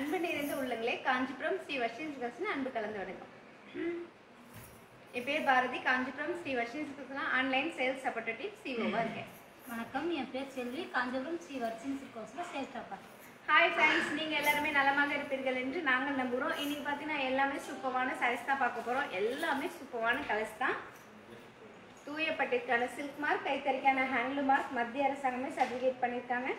அன்பு நிறைந்த உள்ளங்களே காஞ்சிபுரம் ஸ்ரீ வர்ஷின் சிகர்ஸ்னு அன்பு கலந்து வணக்கம். என் பேர் பாரதி காஞ்சிபுரம் ஸ்ரீ வர்ஷின் சிகர்ஸ்னா ஆன்லைன் சேல்ஸ் சப்போர்ட்டிவ் சிஓவாக இருக்கேன். வணக்கம் என் பேர் செல்வி காஞ்சிபுரம் ஸ்ரீ வர்ச்சின் சிக்கோஸில் சேல்ஸ் டாப்பர் ஹாய் ஃப்ரெண்ட்ஸ் நீங்கள் எல்லாருமே நலமாக இருப்பீர்கள் என்று நாங்கள் நம்புகிறோம். இன்னைக்கு பார்த்தீங்கன்னா எல்லாமே சூப்பரான சாரீஸ் தான் பார்க்க போகிறோம் எல்லாமே சூப்பரான கலர்ஸ் தான். தூயப்பட்டிற்கான சில்க் மார்க் கைத்தறிக்கான ஹேண்ட்லூம் மார்க் மத்திய அரசாங்கமே சர்டிஃபிகேட் பண்ணியிருக்காங்க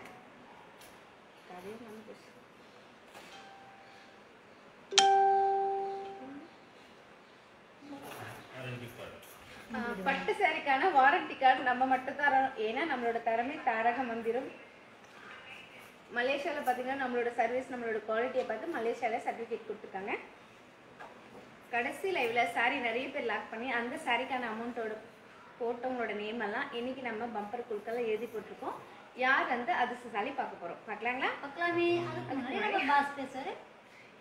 பட்டு சாரிக்கான வாரண்டி கார்டு நம்ம மட்டும் தரோம். ஏன்னா நம்மளோட திறமை தாரக மந்திரம். மலேசியாவில் பார்த்தீங்கன்னா நம்மளோட சர்வீஸ் நம்மளோட குவாலிட்டியை பார்த்து மலேசியாவில் சர்டிஃபிகேட் கொடுத்துருக்காங்க. கடைசி லைவ்ல சாரி நிறைய பேர் லாக் பண்ணி அந்த சாரிக்கான அமௌண்ட்டோட போட்டவங்களோட நேம் எல்லாம் இன்னைக்கு நம்ம பம்பர் குழுக்கெல்லாம் எழுதி போட்டிருக்கோம். யார் வந்து அதிர்ஷ்டசாலி பார்க்க போகிறோம் பார்க்கலாங்களா? பக்கலாமே அதுக்கு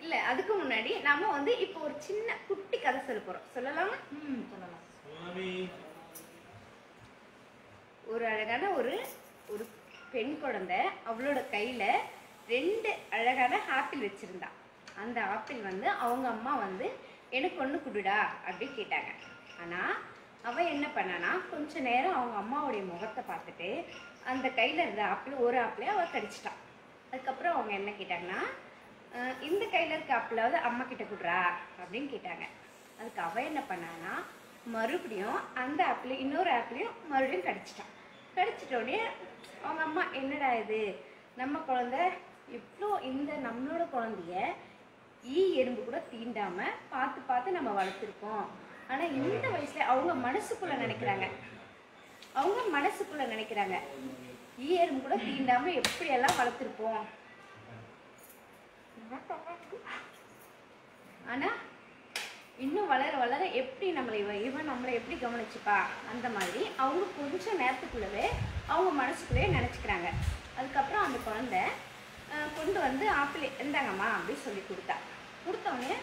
இல்லை அதுக்கு முன்னாடி நம்ம வந்து இப்போ ஒரு சின்ன குட்டி கதை சொல்ல போகிறோம் சொல்லலாமா? ம் சொல்லலாம். ஒரு அழகான ஒரு ஒரு பெண் குழந்தை அவளோட கையில ரெண்டு அழகான ஆப்பிள் வச்சிருந்தா. அந்த ஆப்பிள் வந்து அவங்க அம்மா வந்து எனக்கு ஒன்று குடுடா அப்படி கேட்டாங்க. ஆனால் அவள் என்ன பண்ணானா கொஞ்ச நேரம் அவங்க அம்மாவுடைய முகத்தை பார்த்துட்டு அந்த கையில் இருந்த ஆப்பிள் ஒரு ஆப்பிளே அவள் கடிச்சிட்டான் அதுக்கப்புறம் அவங்க என்ன கேட்டாங்கன்னா இந்த கையில் இருக்க ஆப்பிளாவது அம்மா கிட்ட குடுறா அப்படின்னு கேட்டாங்க. அதுக்கு அவள் என்ன பண்ணானா மறுபடியும் அந்த ஆப்பிள் இன்னொரு ஆப்லேயும் மறுபடியும் கடிச்சிட்டான். கடிச்சிட்டோடனே அவங்க அம்மா என்னடா இது? நம்ம குழந்தை இவ்வளோ இந்த நம்மளோட குழந்தைய ஈ எறும்பு கூட தீண்டாமல் பார்த்து பார்த்து நம்ம வளர்த்துருக்கோம். ஆனால் இந்த வயசில் அவங்க மனசுக்குள்ள நினைக்கிறாங்க. அவங்க மனசுக்குள்ள நினைக்கிறாங்க. ஈ எறும்பு கூட தீண்டாமல் எப்படியெல்லாம் வளர்த்துருப்போம்? ஆனால் இன்னும் வளர வளர எப்படி நம்மளை இவன் இவன் நம்மளை எப்படி கவனிச்சுப்பா? அந்த மாதிரி அவங்க கொஞ்ச நேரத்துக்குள்ளவே அவங்க மனசுக்குள்ளேயே நினச்சிக்கிறாங்க. அதுக்கப்புறம் அந்த குழந்தை கொண்டு வந்து ஆப்பிள் இருந்தாங்கம்மா அப்படின்னு சொல்லி கொடுத்தா. கொடுத்தவொடனே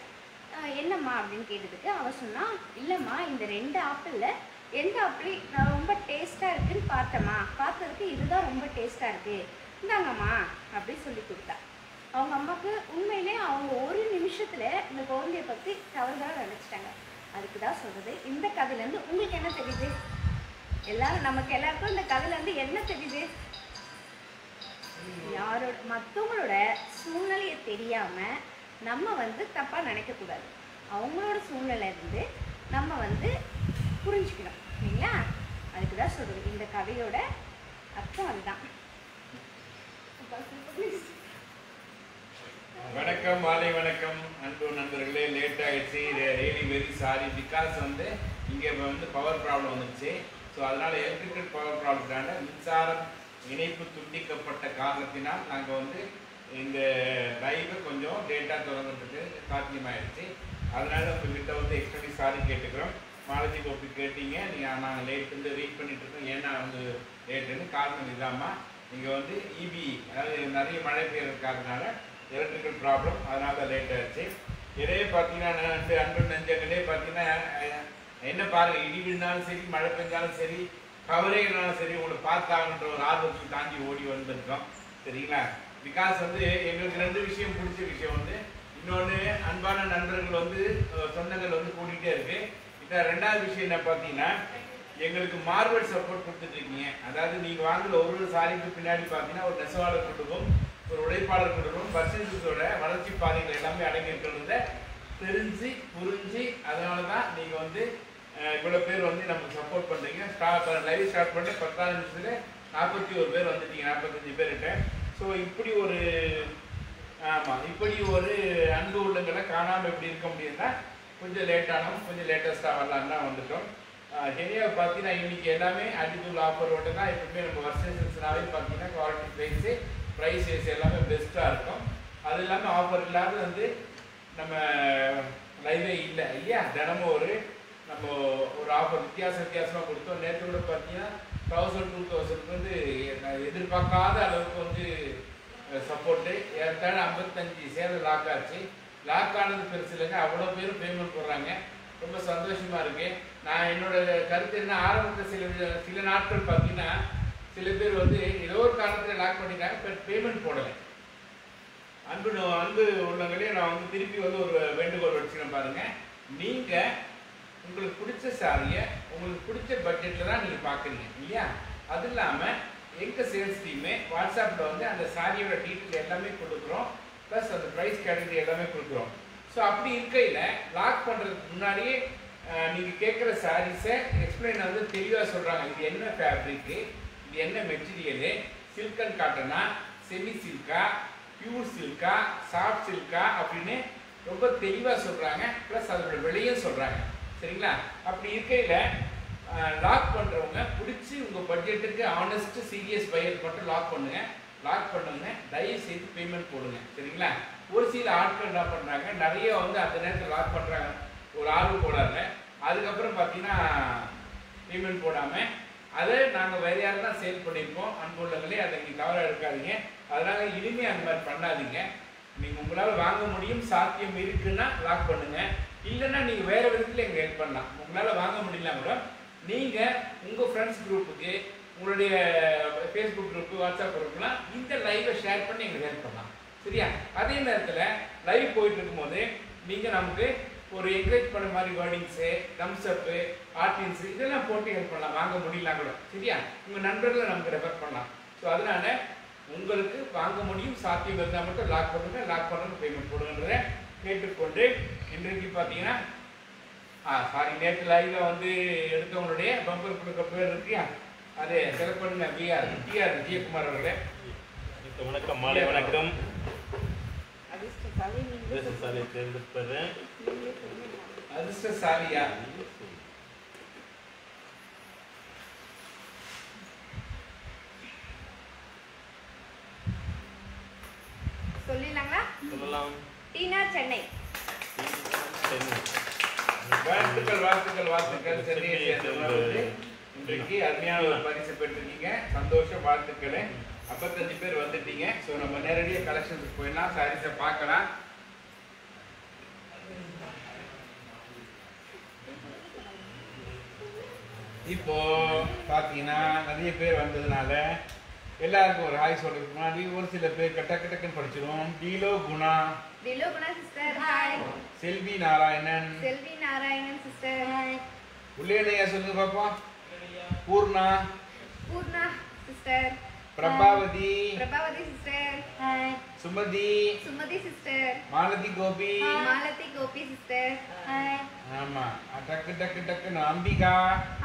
என்னம்மா அப்படின்னு கேட்டதுக்கு அவ சொன்னா இல்லைம்மா இந்த ரெண்டு ஆப்பிளில் எந்த ஆப்பிள் நான் ரொம்ப டேஸ்ட்டாக இருக்குன்னு பார்த்தேம்மா. பார்த்ததுக்கு இதுதான் ரொம்ப டேஸ்ட்டாக இருக்குது இந்தாங்கம்மா அப்படின்னு சொல்லி கொடுத்தா. அவங்க அம்மாவுக்கு உண்மையிலே அவங்க ஒரு நிமிஷத்துல இந்த குழந்தைய பத்தி தவறுதலாக நினைச்சிட்டாங்க. அதுக்கு தான் சொல்றது. இந்த கதையில இருந்து உங்களுக்கு என்ன தெரியுது? எல்லாரும் நமக்கு எல்லாருக்கும் இந்த கதையில இருந்து என்ன தெரியுது? யாரோட மற்றவங்களோட சூழ்நிலையை தெரியாம நம்ம வந்து தப்பா நினைக்க கூடாது அவங்களோட சூழ்நிலை இருந்து நம்ம வந்து புரிஞ்சுக்கணும். இல்லைங்களா? அதுக்கு தான் சொல்றது. இந்த கதையோட அர்த்தம் அதுதான். வணக்கம் மாலை வணக்கம் அன்பு நண்பர்களே. லேட் ஆயிடுச்சு. ரியலி வெரி சாரி பிகாஸ் வந்து இங்கே வந்து பவர் ப்ராப்ளம் வந்துச்சு ஸோ அதனால் எலக்ட்ரிக்கல் பவர் ப்ராப்ளம்னால மின்சாரம் இணைப்பு துண்டிக்கப்பட்ட காரணத்தினால் நாங்கள் வந்து இந்த லைவு கொஞ்சம் டேட்டா தொடங்குறதுக்கு சாத்தியமாயிடுச்சு. அதனால உங்ககிட்ட வந்து எக்ஸ்ட்ரா சாரி கேட்டுக்கிறோம். மாலதி கோப்பி கேட்டீங்க. நீங்கள் நாங்கள் லேட் வந்து வெயிட் பண்ணிட்டு இருக்கோம். ஏன்னா வந்து லேட்டுன்னு காரணம் இல்லாமல் நீங்கள் வந்து இபி அதாவது நிறைய மழை பெய்யறதுக்காகனால எலக்ட்ரிக்கல் ப்ராப்ளம் அதனால தான் லேட் ஆயிடுச்சு. இதே பார்த்தீங்கன்னா நான் அன்பு நெஞ்சங்களே பார்த்தீங்கன்னா என்ன பாருங்கள் இடி விழுந்தாலும் சரி மழை பெஞ்சாலும் சரி கவரேனாலும் சரி உங்களை பார்த்தாங்கன்ற ஒரு ஆர்வத்தை தாண்டி ஓடி வந்திருக்கோம். சரிங்களா? பிகாஸ் வந்து எங்களுக்கு ரெண்டு விஷயம் பிடிச்ச விஷயம் வந்து இன்னொன்று அன்பான நண்பர்கள் வந்து சொந்தங்கள் வந்து கூட்டிகிட்டே இருக்கு. இப்போ ரெண்டாவது விஷயம் என்ன பார்த்தீங்கன்னா எங்களுக்கு மார்வல் சப்போர்ட் கொடுத்துட்டு இருக்கீங்க. அதாவது நீங்கள் வாங்குற ஒரு ஒரு சாரிக்கு பின்னாடி பார்த்தீங்கன்னா ஒரு நெசவாளர் குடும்பம் ஒரு உழைப்பாளர் குடும்பம் பர்சன்டேஜோட வளர்ச்சி பாதைகள் எல்லாமே அடங்கி இருக்கிறத தெரிஞ்சு புரிஞ்சு அதனால தான் நீங்கள் வந்து இவ்வளோ பேர் வந்து நமக்கு சப்போர்ட் பண்ணுறீங்க ஸ்டார்ட் லைவ் ஸ்டார்ட் பண்ணி பத்தாவது நிமிஷத்தில் நாற்பத்தி ஒரு பேர் வந்துட்டீங்க நாற்பத்தஞ்சு பேர்கிட்ட ஸோ இப்படி ஒரு ஆமாம் இப்படி ஒரு அன்பு உள்ளங்களை காணாமல் எப்படி இருக்க முடியும்னா கொஞ்சம் லேட்டானோம் கொஞ்சம் லேட்டஸ்டாக வரலான்னு தான் வந்துட்டோம். ஹெரியா பார்த்தீங்கன்னா இன்றைக்கி எல்லாமே அடித்தூள் ஆஃபர் தான் எப்பவுமே நம்ம வருஷனாவே பார்த்தீங்கன்னா குவாலிட்டி ப்ரைஸு ப்ரைஸஸ் எல்லாமே பெஸ்ட்டாக இருக்கும். அது இல்லாமல் ஆஃபர் இல்லாத வந்து நம்ம லைவே இல்லை இல்லையா? தினமும் ஒரு நம்ம ஒரு ஆஃபர் வித்தியாச வித்தியாசமாக கொடுத்தோம். நேற்று கூட பார்த்தீங்கன்னா தௌசண்ட் டூ தௌசண்ட் வந்து நான் எதிர்பார்க்காத அளவுக்கு வந்து சப்போர்ட்டு ஏற்கனவே ஐம்பத்தஞ்சு சேலை லாக் ஆச்சு. லாக் ஆனது பெருசு இல்லைங்க. அவ்வளோ பேரும் பேமெண்ட் போடுறாங்க. ரொம்ப சந்தோஷமாக இருக்குது நான் என்னோட கருத்து என்ன ஆரம்பத்தில் சில சில நாட்கள் பார்த்தீங்கன்னா சில பேர் வந்து ஏதோ ஒரு காரணத்தில் லாக் பண்ணிட்டாங்க பட் பேமெண்ட் போடலை. அன்பு அன்பு உள்ளவங்களே நான் வந்து திருப்பி வந்து ஒரு வேண்டுகோள் வச்சுக்கிறேன் பாருங்கள் நீங்கள் உங்களுக்கு பிடிச்ச சாரியை உங்களுக்கு பிடிச்ச பட்ஜெட்டில் தான் நீங்கள் பார்க்குறீங்க இல்லையா? அது இல்லாமல் எங்கள் சேல்ஸ் டீமே வாட்ஸ்அப்பில் வந்து அந்த சாரியோட டீட்டெயில் எல்லாமே கொடுக்குறோம் ப்ளஸ் அந்த ப்ரைஸ் கேட்டகரி எல்லாமே கொடுக்குறோம். ஸோ அப்படி இருக்கையில் லாக் பண்ணுறதுக்கு முன்னாடியே நீங்கள் கேட்குற சாரீஸை எக்ஸ்பிளைன் வந்து தெளிவாக சொல்கிறாங்க இது என்ன ஃபேப்ரிக்கு என்ன மெட்டீரியலு சில்க் அண்ட் காட்டனா? செமி சில்கா பியூர் சில்கா சாஃப்ட் சில்கா அப்படின்னு ரொம்ப தெளிவாக சொல்கிறாங்க ப்ளஸ் அதோட விலையும் சொல்கிறாங்க சரிங்களா? அப்படி இருக்கையில் லாக் பண்ணுறவங்க பிடிச்சி உங்கள் பட்ஜெட்டுக்கு ஆனஸ்ட்டு சீரியஸ் பையர் மட்டும் லாக் பண்ணுங்கள் லாக் பண்ணுங்க தயவு செய்து பேமெண்ட் போடுங்க. சரிங்களா? ஒரு சில ஆட்கள் என்ன பண்ணுறாங்க நிறைய வந்து அந்த நேரத்தில் லாக் பண்ணுறாங்க ஒரு ஆர்வம் போடாங்க அதுக்கப்புறம் பார்த்தீங்கன்னா பேமெண்ட் போடாமல் அதை நாங்கள் வேற யாரும் தான் சேல் பண்ணியிருக்கோம் அன்புள்ளங்களே அதை நீங்கள் தவற எடுக்காதீங்க. அதனால் இனிமே அந்த மாதிரி பண்ணாதீங்க. நீங்கள் உங்களால் வாங்க முடியும் சாத்தியம் இருக்குன்னா லாக் பண்ணுங்கள் இல்லைன்னா நீங்கள் வேறு விதத்தில் எங்கள் ஹெல்ப் பண்ணலாம். உங்களால் வாங்க முடியல கூட நீங்கள் உங்கள் ஃப்ரெண்ட்ஸ் குரூப்புக்கு உங்களுடைய ஃபேஸ்புக் குரூப்பு வாட்ஸ்அப் குரூப்லாம் இந்த லைவை ஷேர் பண்ணி எங்களுக்கு ஹெல்ப் பண்ணலாம். சரியா? அதே நேரத்தில் லைவ் போயிட்டு இருக்கும்போது நீங்கள் நமக்கு ஒரு என்கரேஜ் பண்ண மாதிரி வேர்டிங்ஸு தம்ஸ் அப்பு ஆர்டின்ஸ் இதெல்லாம் போட்டு ஹெல்ப் பண்ணலாம். வாங்க முடியலாம் கூட. சரியா? உங்கள் நண்பர்களை நமக்கு ரெஃபர் பண்ணலாம். ஸோ அதனால உங்களுக்கு வாங்க முடியும் சாத்தியம் இருந்தால் மட்டும் லாக் பண்ணுங்க. லாக் பண்ணுறது பேமெண்ட் போடுங்கன்றதை கேட்டுக்கொண்டு இன்றைக்கு பார்த்தீங்கன்னா ஆ சாரி நேற்று லைவ்ல வந்து எடுத்தவங்களுடைய பம்பர் கொடுக்க பேர் இருக்கியா? அது செலக்ட் பண்ணுங்க பிஆர் டிஆர் விஜயகுமார் அவர்களே. வணக்கம் மாலை வணக்கம். அதிர்ஷ்டசாலி சொல்லுங்க. அதிர்ஷ்டசாலியா சொல்லிடலாங்களா? சொல்லலாம். டீனா சென்னை. வாழ்த்துக்கள் வாழ்த்துக்கள் வாழ்த்துக்கள். சென்னையை சேர்ந்தவங்க வந்து இன்றைக்கு அருமையான ஒரு பரிசு பெற்றிருக்கீங்க. சந்தோஷம் வாழ்த்துக்கள். ஐம்பத்தஞ்சு பேர் வந்துட்டீங்க. ஸோ நம்ம நேரடியாக கலெக்ஷன்ஸுக்கு போயிடலாம். சாரீஸை பார்க்கலாம். இப்போ பார்த்தீங்கன்னா நிறைய பேர் வந்ததுனால எல்லாருக்கும் ஒரு ஹாய் சொல்றதுக்கு முன்னாடி ஒரு சில பேர் கட்ட கட்டக்குன்னு படிச்சிருவோம். டீலோ குணா. திலோகுணா sister hi Selvi Narayanan. Selvi Narayanan sister hi உள்ளேனையா சொல்லுங்க பாப்பா? Poorna. Poorna sister Prabhavathi. Prabhavathi sister hi Sumathi. Sumathi sister Malathi Gopi. Malathi Gopi sister hi ஆமா. டக்கு டக்கு டக்குன்னு Ambika.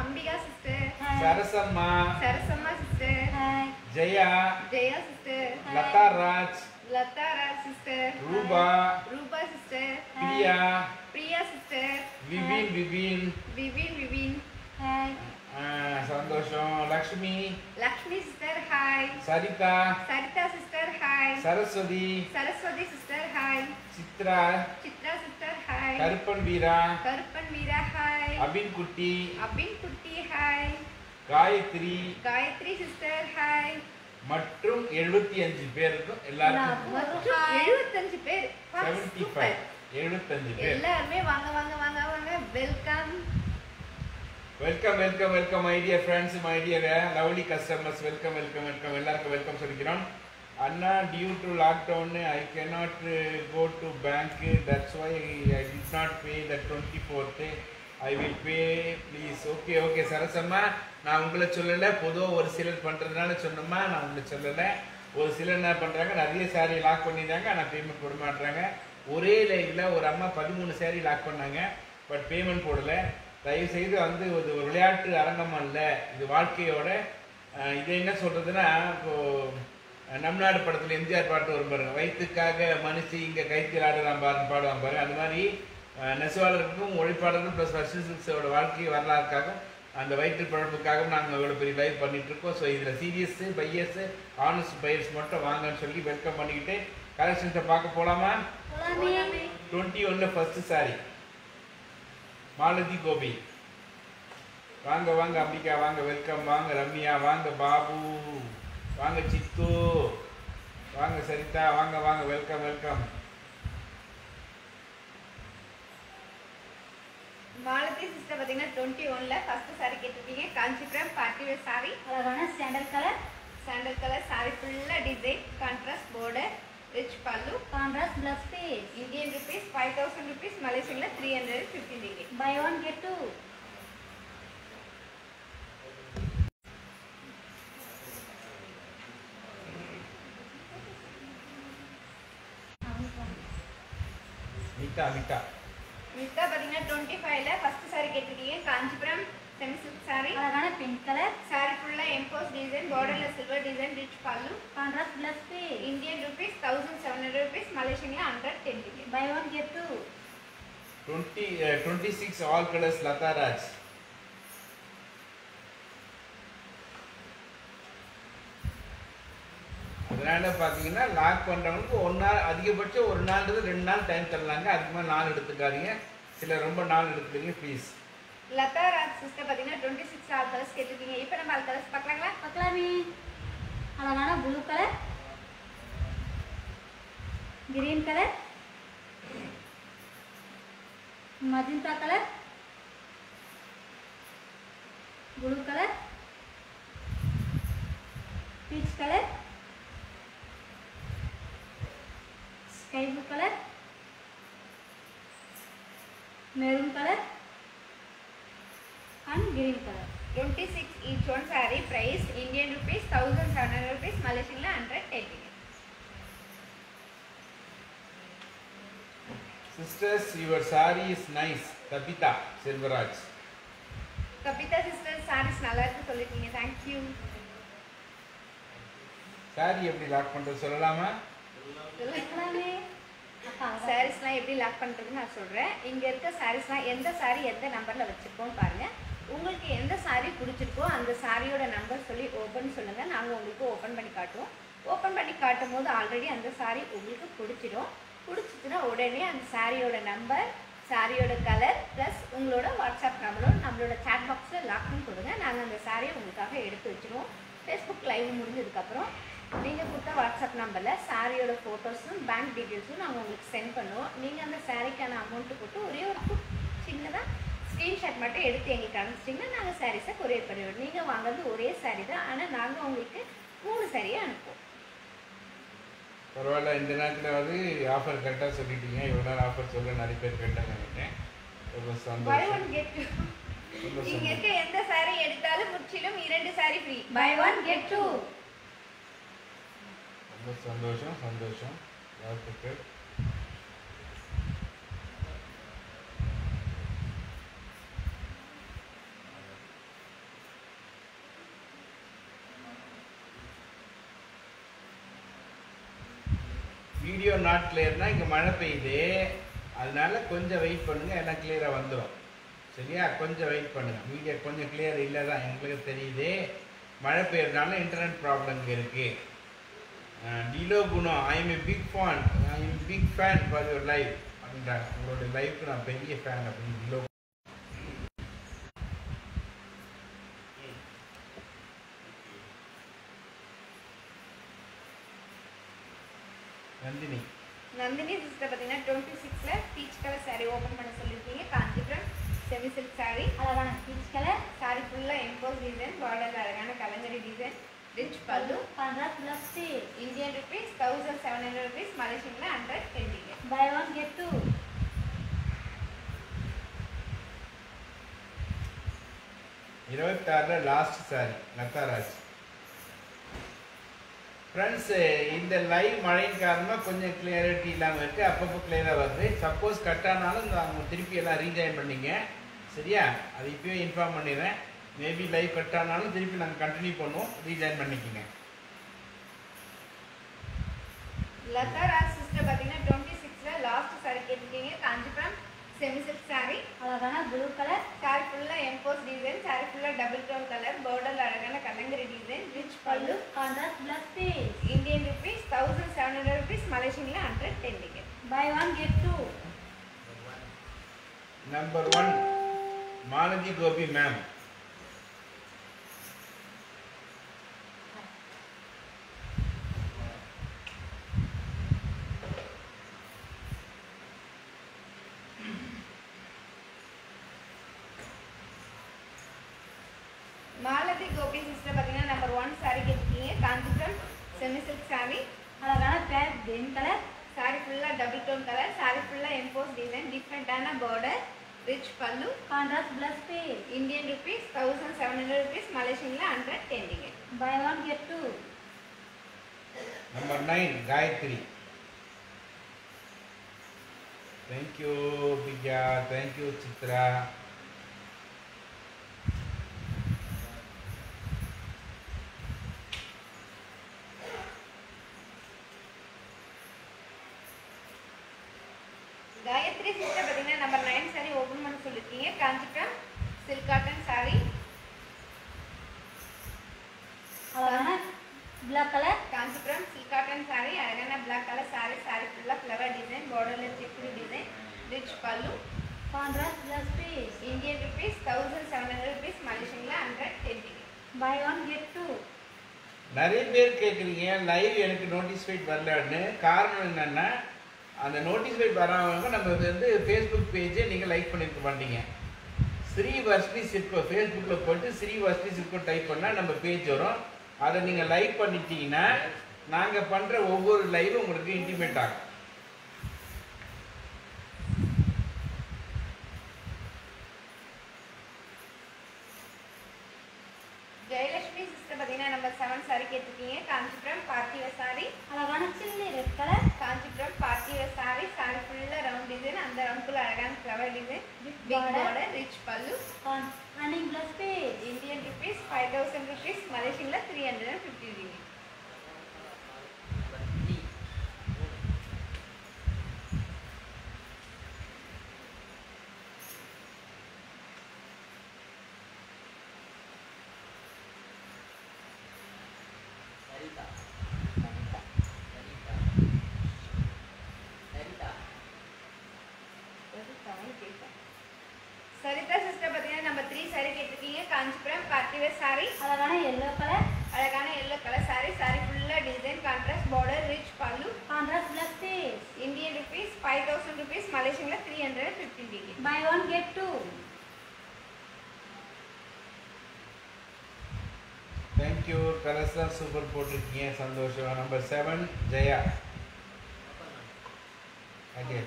Ambika sister Sarasamma. Sarasamma sister hi Jaya. Jaya sister Latha Raj. Latha Raj sister Roopa. Roopa sister Priya. Priya sister Vipin Vipin Vivin. Vivin hi சந்தோஷம். Lakshmi. Lakshmi sister hi Saritha. Saritha sister hi Saraswathi. Saraswathi sister hi Chitra. Chitra sister hi Karuppan Veera. Karuppan Veera hi Abin Kutty. Abin Kutty hi Gayathri. Gayathri sister hi மற்றும் எழுபத்தி அஞ்சு பேருக்கும் எல்லாருக்கும் மற்றும் எழுபத்தஞ்சு பேர். எழுபத்தஞ்சு பேர். எல்லாருமே வாங்க வாங்க வாங்க வாங்க. Welcome welcome welcome welcome idea friends idea lovely customers welcome welcome welcome எல்லாருக்கும் வெல்கம் சொல்லிக்கிறோம். அண்ணா due to lockdown I cannot go to bank that's why I did not pay the twenty fourth I will pay please okay okay Sarasamma நான் உங்களை சொல்லலை. பொதுவாக ஒரு சிலர் பண்ணுறதுனால சொன்னோமா நான் உங்களை சொல்லலை. ஒரு சிலர் என்ன பண்ணுறாங்க நிறைய சாரி லாக் பண்ணிடுறாங்க ஆனால் பேமெண்ட் போட மாட்டுறாங்க ஒரே லைனில் ஒரு அம்மா பதிமூணு சாரி லாக் பண்ணாங்க பட் பேமெண்ட் போடலை. தயவு செய்து வந்து இது ஒரு விளையாட்டு அரங்கம் அல்ல இது வாழ்க்கையோட இது என்ன சொல்றதுன்னா இப்போ அஹ், நம் நாடு படத்துல எம்ஜிஆர் பாட்டு வரும் பாருங்க. வயிற்றுக்காக மனுஷி இங்க கைத்தில் ஆடுறான் பாருன்னு பாடுவான் பாருங்க அந்த மாதிரி நெசவாளருக்கும் ஒழிப்பாளருக்கும் ப்ளஸ் வர்ஷன்ஸோட வாழ்க்கை வரலாறுக்காகவும் அந்த வயிற்று பழப்புக்காகவும் நாங்கள் இவ்வளோ பெரிய லைவ் பண்ணிட்டு இருக்கோம் ஸோ இதில் சீரியஸ் பையர்ஸ் ஆனஸ்ட் பையர்ஸ் மட்டும் வாங்கன்னு சொல்லி வெல்கம் பண்ணிக்கிட்டு கலெக்ஷன்ஸை பார்க்க போலாமா? போலாமே. டுவெண்ட்டி ஒன்ல ஃபர்ஸ்ட் சாரி மாலதி கோபி. வாங்க வாங்க அம்பிகா வாங்க வெல்கம் வாங்க ரம்யா வாங்க பாபு வாங்க சித்து வாங்க சரிதா வாங்க வாங்க வெல்கம் வெல்கம். மாலதி சிஸ்டர் பார்த்தீங்கன்னா டுவெண்ட்டி ஒன்ல ஃபர்ஸ்ட் சாரி கேட்டிருக்கீங்க. காஞ்சிபுரம் பார்ட்டி வேர் சாரி அழகான sandal colour sandal colour sari ஃபுல்லாக design contrast border. Rich pallu contrast plus piece Indian rupees five thousand rupees மலேசியனில் three hundred fifteen degree buy one get two மிட்டா மிட்டா மித்தா பார்த்தீங்கன்னா twenty ஃபைவ்ல first sari கேட்டிருக்கீங்க. Kanchipuram semi silk sorry அழகான pink colour sorry ஃபுல்லாக emboss design பார்டரில் silver design rich pallu contrast plus piece Indian rupees thousand seven hundred rupees மலேசியனில் hundred ten degree buy one get two twenty twenty six all colours Latharaj அதனால பார்த்தீங்கன்னா lock பண்ணுறவங்களுக்கு ஒரு நாள் அதிகபட்சம் ஒரு நாள்ன்றது ரெண்டு நாள் டைம் தரலாங்க. அதுக்கு மேலே நாள் எடுத்துக்காதீங்க. சில ரொம்ப நாள் எடுத்துக்கீங்க ப்ளீஸ் லதா ராஜ் சிஸ்டர் பார்த்தீங்கன்னா டுவெண்ட்டி சிக்ஸ் ஆல் கலர்ஸ் கேட்டிருக்கீங்க. இப்போ நம்ம ஆல் கலர்ஸ் பார்க்கலாங்களா? பார்க்கலாமே. அழகான blue colour green colour magenta colour blue colour peach colour sky blue colour maroon colour one sari price Indian rupees thousand seven hundred rupees மலேசியனில் hundred ten degree sisters your sari is nice Kabitha Selvaraj Kabitha sister sarees நல்லா இருக்கு சொல்லிருக்கீங்க thank you sorry எப்படி lock பண்ணுறது சொல்லலாமா? அப்பா சாரீஸ்லாம் எப்படி lock பண்ணுறதுன்னு நான் சொல்கிறேன் இங்கே இருக்க சாரீஸ்லாம் எந்த சாரீ எந்த நம்பரில் வச்சுருக்கோம் பாருங்கள் உங்களுக்கு எந்த சாரீ பிடிச்சிருக்கோ அந்த சாரியோட நம்பர் சொல்லி ஓப்பன் சொல்லுங்கள் நாங்கள் உங்களுக்கு ஓப்பன் பண்ணி காட்டுவோம். ஓப்பன் பண்ணி காட்டும் போது ஆல்ரெடி அந்த சாரீ உங்களுக்கு பிடிச்சிடும். பிடிச்சிச்சுன்னா உடனே அந்த சாரியோட நம்பர் சாரியோட கலர் ப்ளஸ் உங்களோட வாட்ஸ்அப் நம்பரும் நம்மளோட சேட் பாக்ஸில் லாக் கொடுங்க. நாங்கள் அந்த சாரியை உங்களுக்காக எடுத்து வச்சுருவோம். ஃபேஸ்புக் லைவ் முடிஞ்சதுக்கப்புறம் நீங்கள் கொடுத்த வாட்ஸ்அப் நம்பரில் சாரியோட ஃபோட்டோஸும் பேங்க் டீட்டெயில்ஸும் நாங்கள் உங்களுக்கு சென்ட் பண்ணுவோம். நீங்கள் அந்த சாரிக்கான அமௌண்ட்டு போட்டு ஒரே ஒரு குட் சின்னதாக ஸ்க்ரீன்ஷாட் மட்டும் எடுத்து எங்களுக்கு அனுப்பிச்சிட்டிங்கன்னா நாங்கள் சாரீஸை கொரியர் பண்ணிவிடுவோம் நீங்கள் வாங்குறது ஒரே சாரீ தான். ஆனால் நாங்கள் உங்களுக்கு மூணு சாரியை அனுப்புவோம். பரவாயில்ல. இந்த நேரத்தில் வந்து ஆஃபர் கரெக்டாக சொல்லிட்டீங்க. இவ்வளோ ஆஃபர் சொல்ல நிறைய பேர் கேட்டாங்க நினைக்கிறேன். ரொம்ப சந்தோஷம். இங்கே இருக்க எந்த சாரி எடுத்தாலும் முற்றிலும் இரண்டு sari free buy one get two ரொம்ப சந்தோஷம். சந்தோஷம். வாழ்த்துக்கள். வீடியோ நாட் கிளியர்னா இங்கே மழை பெய்யுது. அதனால கொஞ்சம் வெயிட் பண்ணுங்கள் எல்லாம் கிளியராக வந்துடும் சரியா? கொஞ்சம் வெயிட் பண்ணுங்கள் வீடியோ கொஞ்சம் கிளியர் இல்லை தான் எங்களுக்கு தெரியுது. மழை பெய்யறதுனால இன்டர்நெட் ப்ராப்ளம் இங்கே இருக்குது டிலோ குணம் I am a big fan I am big fan for your life அப்படின்றாங்க. உங்களோட லைஃப்க்கு நான் பெரிய ஃபேன் அப்படின்னு டிலோ நந்தினி நந்தினி சிஸ்டர் பார்த்தீங்கன்னா டுவெண்ட்டி சிக்ஸில் பீச் கலர் சாரி ஓப்பன் பண்ண சொல்லியிருக்கீங்க காஞ்சிபுரம் செமி சில்க் சாரி அழகான பீச் கலர் சாரி ஃபுல்லாக எம்போஸ் டிசைன் பார்டர் அழகான kalamkari design rich pallu contrast blouse piece Indian rupees thousand seven hundred rupees மலேசியனில் hundred ten ringgit buy one get two இருபத்தாறில் last sari Latharaj friends இந்த live மழையின் காரணமாக கொஞ்சம் clarity இல்லாமல் இருக்குது அப்பப்போ கிளியராக வருது. சப்போஸ் கட் ஆனாலும் அவங்க திருப்பி எல்லாம் ரீஜாயின் பண்ணிங்க. சரியா? அது இப்போயே இன்ஃபார்ம் பண்ணிடுறேன். மேபி லைவ் கட் ஆனாலும் திருப்பி நாங்கள் கண்டினியூ பண்ணுவோம். ரீஜாயின் பண்ணிக்கோங்க. லதா ராஜ் சிஸ்டர் பார்த்தீங்கன்னா டுவெண்ட்டி சிக்ஸில் லாஸ்ட் சாரி கேட்டிருக்கீங்க காஞ்சிபுரம் செமி சில்க் சாரி அழகான ப்ளூ கலர் சாரி ஃபுல்லாக எம்போஸ் டிசைன் சாரி ஃபுல்லாக டபுள் டோன் கலர் பார்டர் அழகான kalamkari design rich pallu contrast blouse piece Indian rupees thousand seven hundred rupees மலேசியனில் hundred ten ringgit buy one get two number one Malathi Gopi ma'am One, get two. Number nine, Gayatri. Thank you, Vijay. Thank you, Chitra. எனக்கு வரலன்னு காரணம் என்னென்னா அந்த நோட்டிஸ்ஃபைட் வராமல் நம்ம வந்து Facebook பேஜை நீங்கள் லைக் பண்ணியிருக்க மாட்டீங்க. ஸ்ரீ வர்ஷ்ணி சிற்போ ஃபேஸ்புக்கில் போட்டு ஸ்ரீ வர்ஷ்ணி சிற்போ டைப் பண்ணால் நம்ம பேஜ் வரும். அதை நீங்கள் லைக் பண்ணிட்டீங்கன்னா நாங்கள் பண்ணுற ஒவ்வொரு லைவும் உங்களுக்கு இன்டிமேட் ஆகும் ஜெயலட்சுமி சிஸ்டர் பார்த்தீங்கன்னா நம்பர் செவன் சாரி கேட்டிருக்கீங்க காஞ்சிபுரம் பார்ட்டிவ சாரி அழகான chilli red color, Kanchipuram party wear sari sari ஃபுல்லாக ரவுண்ட் டிசைன் அந்த ரவுண்டுக்குள்ள அழகான ஃப்ளவர் டிசைன் Big பிக் border. Border rich pallu con running blouse piece. Indian rupees five thousand rupees மலேசியனில் three hundred and fifty ringgit Saritha sister பார்த்தீங்கன்னா நம்ம three sari கேட்டிருக்கீங்க Kanchipuram partywear sorry அழகான yellow color, அழகான எல்லோ கலர் சாரி சாரி ஃபுல்லாக design contrast border rich pallu contrast blouse piece. Indian rupees five thousand rupees மலேசியனில் three hundred and fifty டிகிரி Buy one get two. Thank you colours தான் super போட்டிருக்கீங்க சந்தோஷம் number seven Jaya okay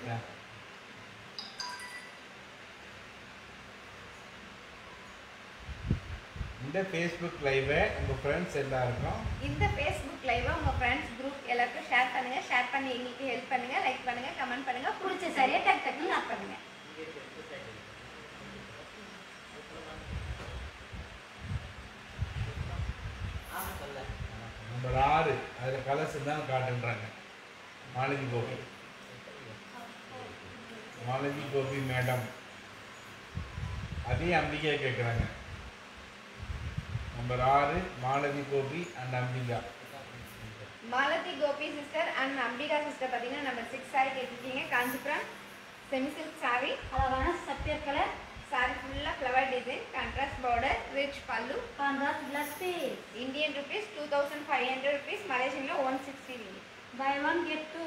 இந்த Facebook லைவை உங்கள் friends எல்லாருக்கும். இந்த ஃபேஸ்புக் லைவை உங்கள் ஃப்ரெண்ட்ஸ் குரூப் எல்லாருக்கும் ஷேர் பண்ணுங்க. ஷேர் பண்ணி எங்களுக்கு ஹெல்ப் பண்ணுங்க லைக் பண்ணுங்க கமெண்ட் பண்ணுங்க. பிடிச்ச சரியா டக் டக்குன்னு லாக் பண்ணுங்க. நம்பர் ஆறு. அதில் கலர்ஸ் தான் காட்டுன்றாங்க. மாலதி கோபி. மாலதி கோபி மேடம் அதே அம்பிகா கேட்குறாங்க நம்பர் ஆறு Malathi Gopi and Ambika. Malathi Gopi sister and Ambika sister பார்த்தீங்கன்னா நம்ம சிக்ஸ் சாரி கேட்டிருக்கீங்க. காஞ்சிபுரம் செமி சில்க் சாரி அழகான சப்பியர் கலர். சாரி ஃபுல்லாக flower design contrast border rich pallu contrast blouse piece Indian rupees two thousand five hundred rupees மலேசியனில் one sixty buy one get two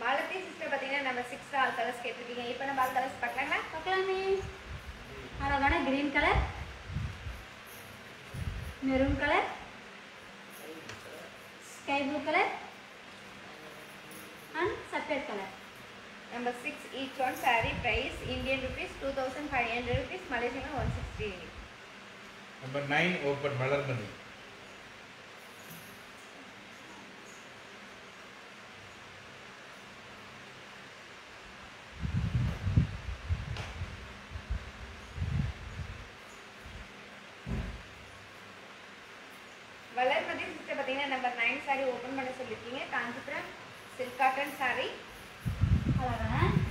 Malathi sister பார்த்தீங்கன்னா நம்ம six all colours கேட்டிருக்கீங்க இப்போ நம்ம all colours பார்க்கலாங்களா பார்க்கலாமே அழகான green colour maroon colour sky blue colour and safed colour நம்ம six each one sari price Indian rupees two thousand five hundred rupees மலேசியனில் one sixty number nine open Valarmathi. Valarmathi sister பார்த்தீங்கன்னா number nine sari open பண்ண சொல்லியிருக்கீங்க Kanchipuram silk cotton sari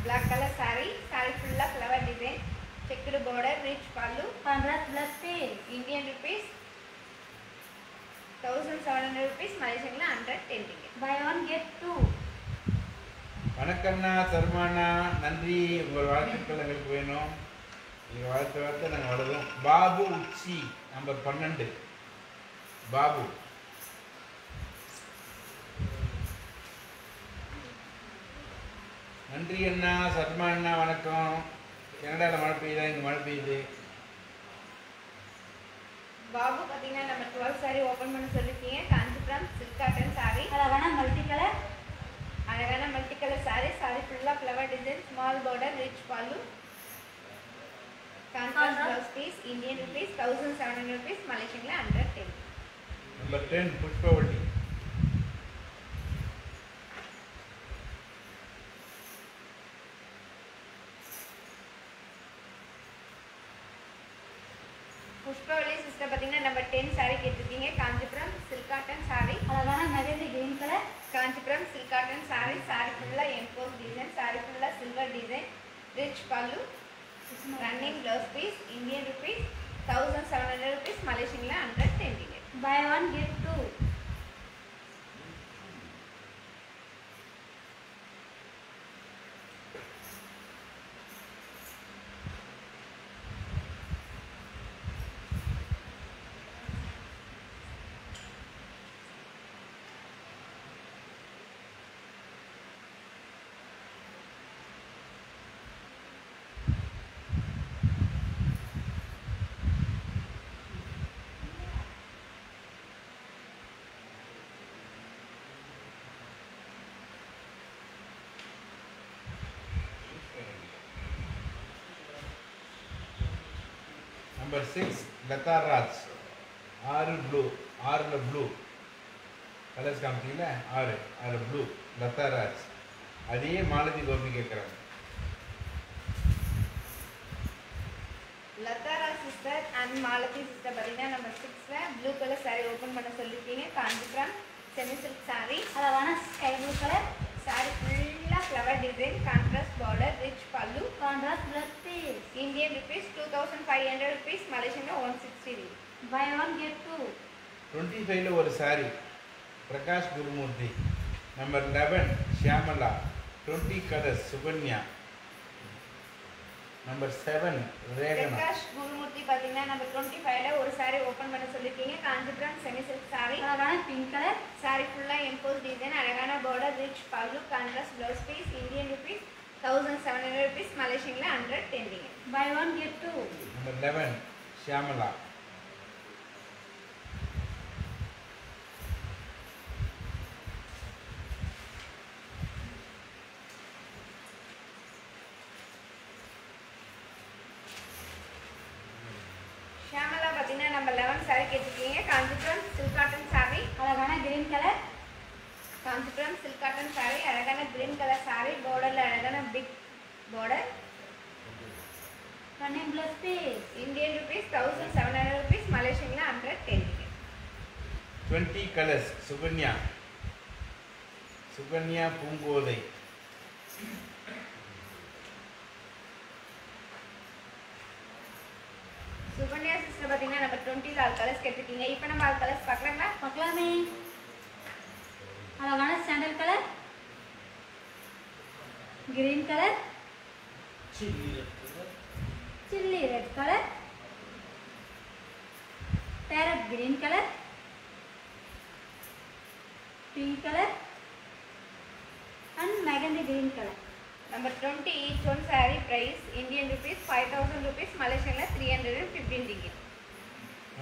black colour sari sari ஃபுல்லாக flower design checked border rich pallu contrast blouse piece Indian rupees thousand seven hundred rupees மலேசியனில் hundred ten ticket buy one get two வணக்கம்ண்ணா சர்மாண்ணா நன்றி. உங்கள் வாழ்த்துக்கள் எங்களுக்கு வேணும். நீங்கள் வாழ்த்து வாழ்த்து நாங்கள் வளருவோம். பாபு உச்சி நம்பர் பன்னெண்டு. பாபு. நன்றி அண்ணா சர்மா அண்ணா வணக்கம் கனடாவில் மழை பெய்யுதா? இங்கே மழை பெய்யுது. பாபு பார்த்தீங்கன்னா நம்ம டுவெல் சாரி ஓப்பன் பண்ண சொல்லிருக்கீங்க காஞ்சிபுரம் சில்க் காட்டன் சாரி அழகான மல்டி கலர் அழகான மல்டி கலர் சாரி சாரி ஃபுல்லாக flower design small border rich pallu contrast blouse piece Indian rupees thousand seven hundred rupees மலேசியனில் hundred ten number ten Pushpavalli Pushpavalli sister பார்த்தீங்கன்னா number ten sari கேட்டிருக்கீங்க Kanchipuram silk cotton sorry அழகான mehndi green colour Kanchipuram silk cotton sari sari ஃபுல்லாக emboss design sorry ஃபுல்லாக silver design rich pallu running blouse piece Indian rupees thousand seven hundred rupees மலேசியனில் hundred ten buy one get two number six Latha Raj ஆறு blue ஆறில் blue colours காமிச்சிங்கள ஆறு ஆறு blue Latha Raj அதே மாலதி கோபி கேட்குறாங்க Latharaj sister and Malathi sister பார்த்தீங்கன்னா நம்ம சிக்ஸில் blue colour sorry open பண்ண சொல்லியிருக்கீங்க காஞ்சிபுரம் செமி சில்க் சாரி அழகான ஸ்கை ப்ளூ கலர் சாரி ஃபுல்லாக flower design contrast border rich pallu contrast blouse piece Indian rupees two thousand five hundred rupees மலேசியனில் one sixty buy one get two twenty ஃபைவ்ல ஒரு sari Prakash Gurumurthy number eleven Shyamala twenty colours Sukanya number seven Rehana Prakash Gurumurthy பார்த்தீங்கன்னா நம்ம twenty ஃபைவ்ல ஒரு sari open பண்ண சொல்லியிருக்கீங்க Kanchipuram semi silk sorry அழகான pink colour sorry ஃபுல்லாக எம்போஸ் டிசைன் அழகான border rich pallu contrast blouse piece Indian rupees thousand seven hundred rupees மலேசியனில் hundred ten ringgit buy one get two number eleven Shyamala Shyamala பார்த்தீங்கன்னா நம்ம eleven sari கேட்டிருக்கீங்க Kanchipuram silk cotton sorry அழகான green colour Kanchipuram silk cotton sari அழகான green colour sari பார்டரில் அழகான big border running blouse piece Indian rupees thousand seven hundred rupees மலேசியனில் hundred ten ringgit twenty colours Sukanya Sukanya Poongothai Sukanya sister பார்த்தீங்கன்னா நம்ம twenty all colours கேட்டிருக்கீங்க இப்போ நம்ம all colours பார்க்கலாங்களா பார்க்கலாமே அழகான sandal colour green colour chilli red colour parrot green colour pink colour and mehndi green colour number twenty each one sari price Indian rupees five thousand rupees மலேசியனில் three hundred and fifteen degree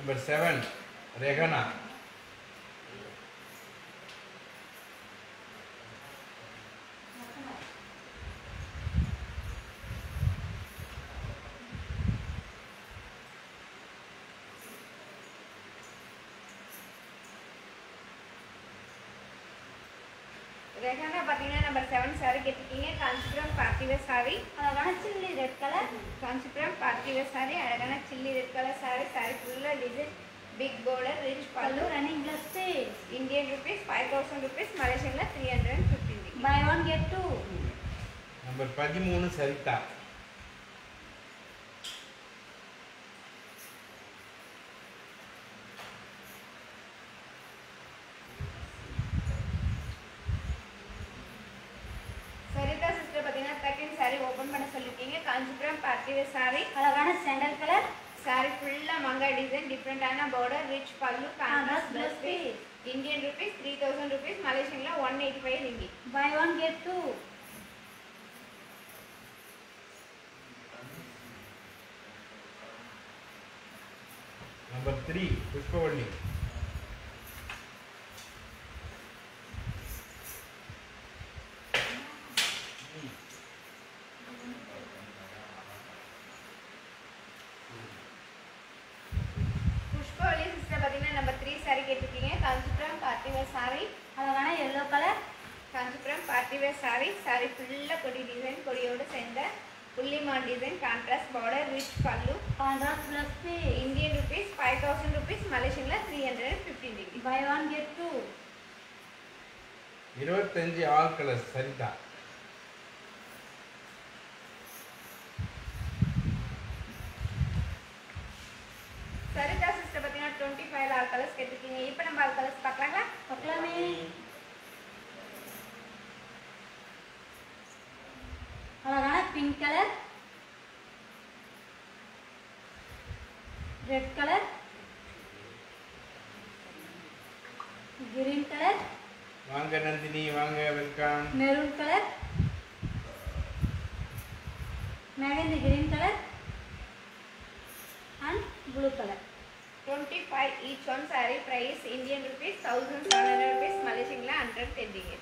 number seven Rehana sari open பண்ண சொல்லியிருக்கீங்க காஞ்சிபுரம் பர்த்திவே சாரி அழகான sandal colour sorry ஃபுல்லாக மங்கா design டிஃப்ரெண்ட்டான border rich pallu contrast blouse piece Indian rupees three thousand rupees மலேசியனில் one eighty five ringgit buy one get two number three Pushpavalli இருபத்தஞ்சு all Saritha Saritha sister பார்த்தீங்கன்னா twenty five all colours கேட்டிருக்கீங்க. இப்போ நம்ம all colours பார்க்கலாங்களா? பார்க்கலாமே. அழகான pink colour red colour green colour வாங்க நந்தினி வாங்க welcome. Maroon colour. Mehndi green colour. And blue colour. Twenty five each one sari price Indian rupees thousand seven hundred rupees மலேசியனில் hundred ten degree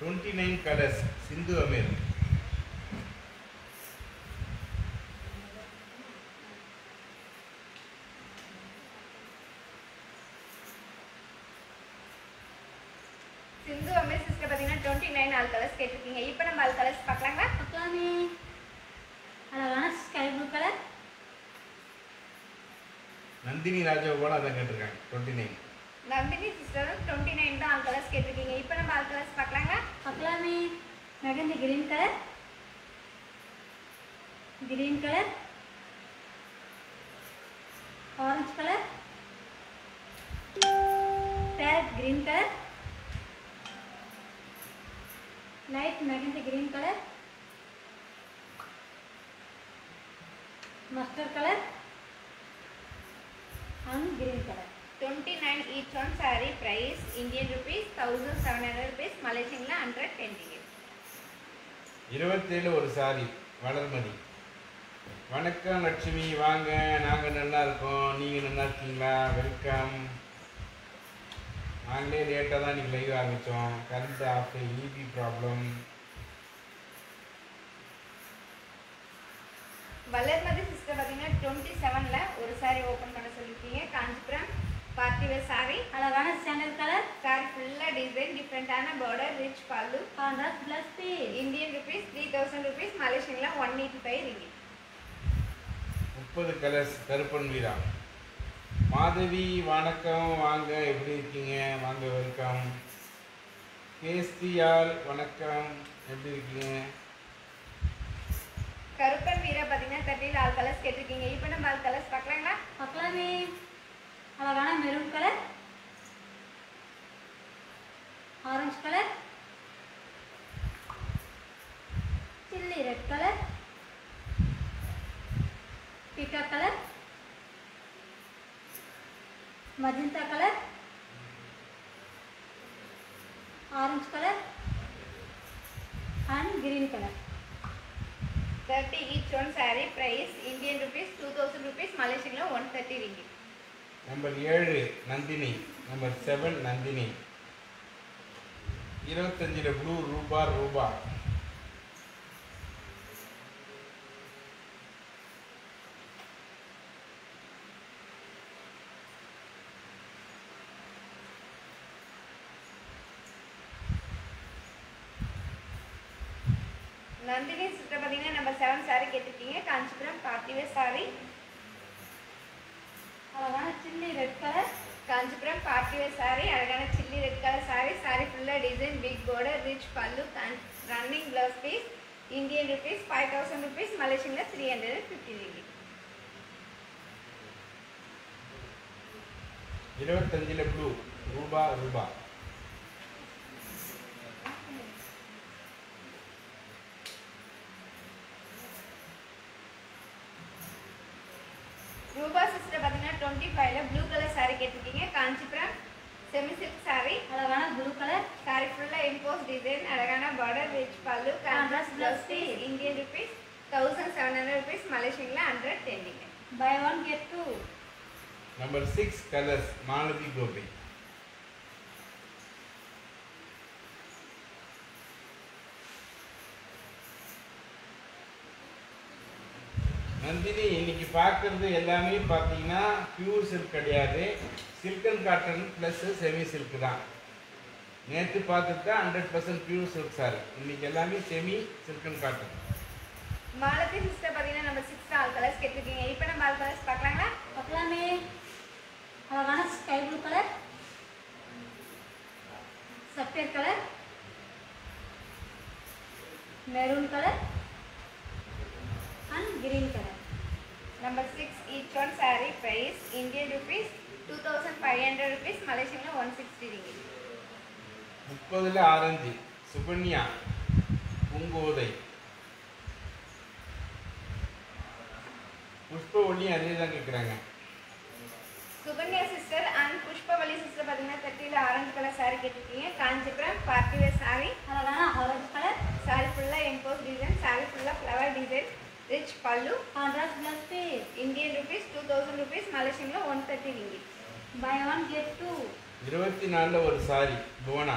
twenty nine colours Sindhu Ameer Sindhu Ameer sister பார்த்தீங்கன்னா twenty nine all colours கேட்டிருக்கீங்க இப்போ நம்ம all colours பார்க்கலாங்களா பார்க்கலாமே அழகான sky blue colour Nandini அதை கேட்டிருக்காங்க. Twenty nine Nandini சிஸ்டரும் டுவெண்ட்டி நைன் தான் ஆல் கலர்ஸ் கேட்டிருக்கீங்க. இப்போ நம்ம ஆல் கலர்ஸ் பார்க்கலாங்களா? பார்க்கலாமே. Mehndi green colour green colour orange colour parrot green colour light mehndi green colour mustard colour and green colour each one saree one Indian price Indian rupees thousand seven hundred rupees மலேசியனில் hundred இருபத்தேழு ஒரு sorry Valarmathi வணக்கம் லட்சுமி வாங்க. நாங்கள் நல்லா இருக்கோம். நீங்கள் நல்லா இருக்கீங்களா? வெல்கம் நாங்களே லேட்டாக தான் இன்றைக்கி லைவ் ஆரம்பித்தோம் current off EB problem Valarmathi sister பார்த்தீங்கன்னா டுவெண்ட்டி செவனில் ஒரு சாரி ஓப்பன் பண்ண சொல்லியிருக்கீங்க காஞ்சிபுரம் பார்ட்டி வேர் சாரி அழகான சாண்டல் கலர் சாரி ஃபுல்லாக டிசைன் டிஃப்ரெண்ட்டான border rich pallu. Contrast blouse பே Indian rupees three thousand rupees மலேசியனில் one eighty five ringgit முப்பது கலர்ஸ் கருப்பன் வீரா. மாதவி வணக்கம். வாங்க எப்படி இருக்கீங்க? வாங்க வெல்கம் கேஸ்தியால் வணக்கம். எப்படி இருக்கீங்க? கருப்பன் வீரா பார்த்தீங்கன்னா தேர்ட்டியில் ஆல் கலர்ஸ் கேட்டிருக்கீங்க. இப்போ நம்ம ஆல் கலர்ஸ் பார்க்கலாங்களா? பார்க்கலாமே. அழகான maroon colour orange colour chilli red colour பீக்கா colour magenta colour orange colour and green colour thirty each one sari price Indian rupees two thousand rupees மலேசியனில் one thirty ringgit number ஏழு Nandini number seven Nandini இருபத்தஞ்சில் blue ரூபா ரூபா. Nandini sister பார்த்தீங்கன்னா number seven sorry கேட்டிருக்கீங்க. Kanchipuram party wear sorry அழகான chilli red colour Kanchipuram party wear sari அழகான chilli red colour sari sari ஃபுல்லாக design big border rich pallu running blouse piece Indian rupees five thousand rupees மலேசியனில் three hundred fifty ringgit இருபத்தஞ்சில் blue ரூபா ரூபா ரூபா sister பார்த்தீங்கன்னா twenty ஃபைவ்ல blue colour sorry கேட்டிருக்கீங்க Kanchipuram semi silk sorry அழகான blue colour sorry ஃபுல்லாக இம்போஸ் டிசைன் அழகான border rich pallu contrast blouse piece Indian rupees thousand seven hundred rupees மலேசியனில் hundred டென்னிங்க buy one get two number six colours Malathi Gopi Nandini இன்னைக்கு பார்க்கறது எல்லாமே பார்த்தீங்கன்னா pure silk கிடையாது. Silk and cotton plus semi silk தான். நேற்று பார்த்துட்டு தான் hundred percent pure silk sari இன்னைக்கு எல்லாமே semi silk and cotton Malathi sister பார்த்தீங்கன்னா நம்ம சிக்ஸ் ஆல் கலர்ஸ் கேட்டிருக்கீங்க. இப்போ நம்ம ஆல் கலர்ஸ் பார்க்கலாங்களா? பார்க்கலாமே. அழகான sky blue colour sapphire colour maroon colour and green colour number six each one saree price Indian rupees two thousand five hundred rupees மலேசியாவில் one sixty ringgit முப்பதுல orange Sukanya Poongothai Pushpa ஒளியும் அதே தான் கேட்குறாங்க Sukanya sister and Pushpavalli sister பார்த்தீங்கன்னா தேர்ட்டியில் orange colour saree கேட்டிருக்கீங்க Kanchipuram party wear saree. அழகான ஆரஞ்சு கலர் saree ஃபுல்லாக எம்போஸ் டிசைன் saree ஃபுல்லாக flower design rich pallu contrast blouse piece Indian rupees two thousand rupees மலேசியாவில் one thirty ringgit buy one get two இருபத்தி நாலில் ஒரு சாரி Bhuvana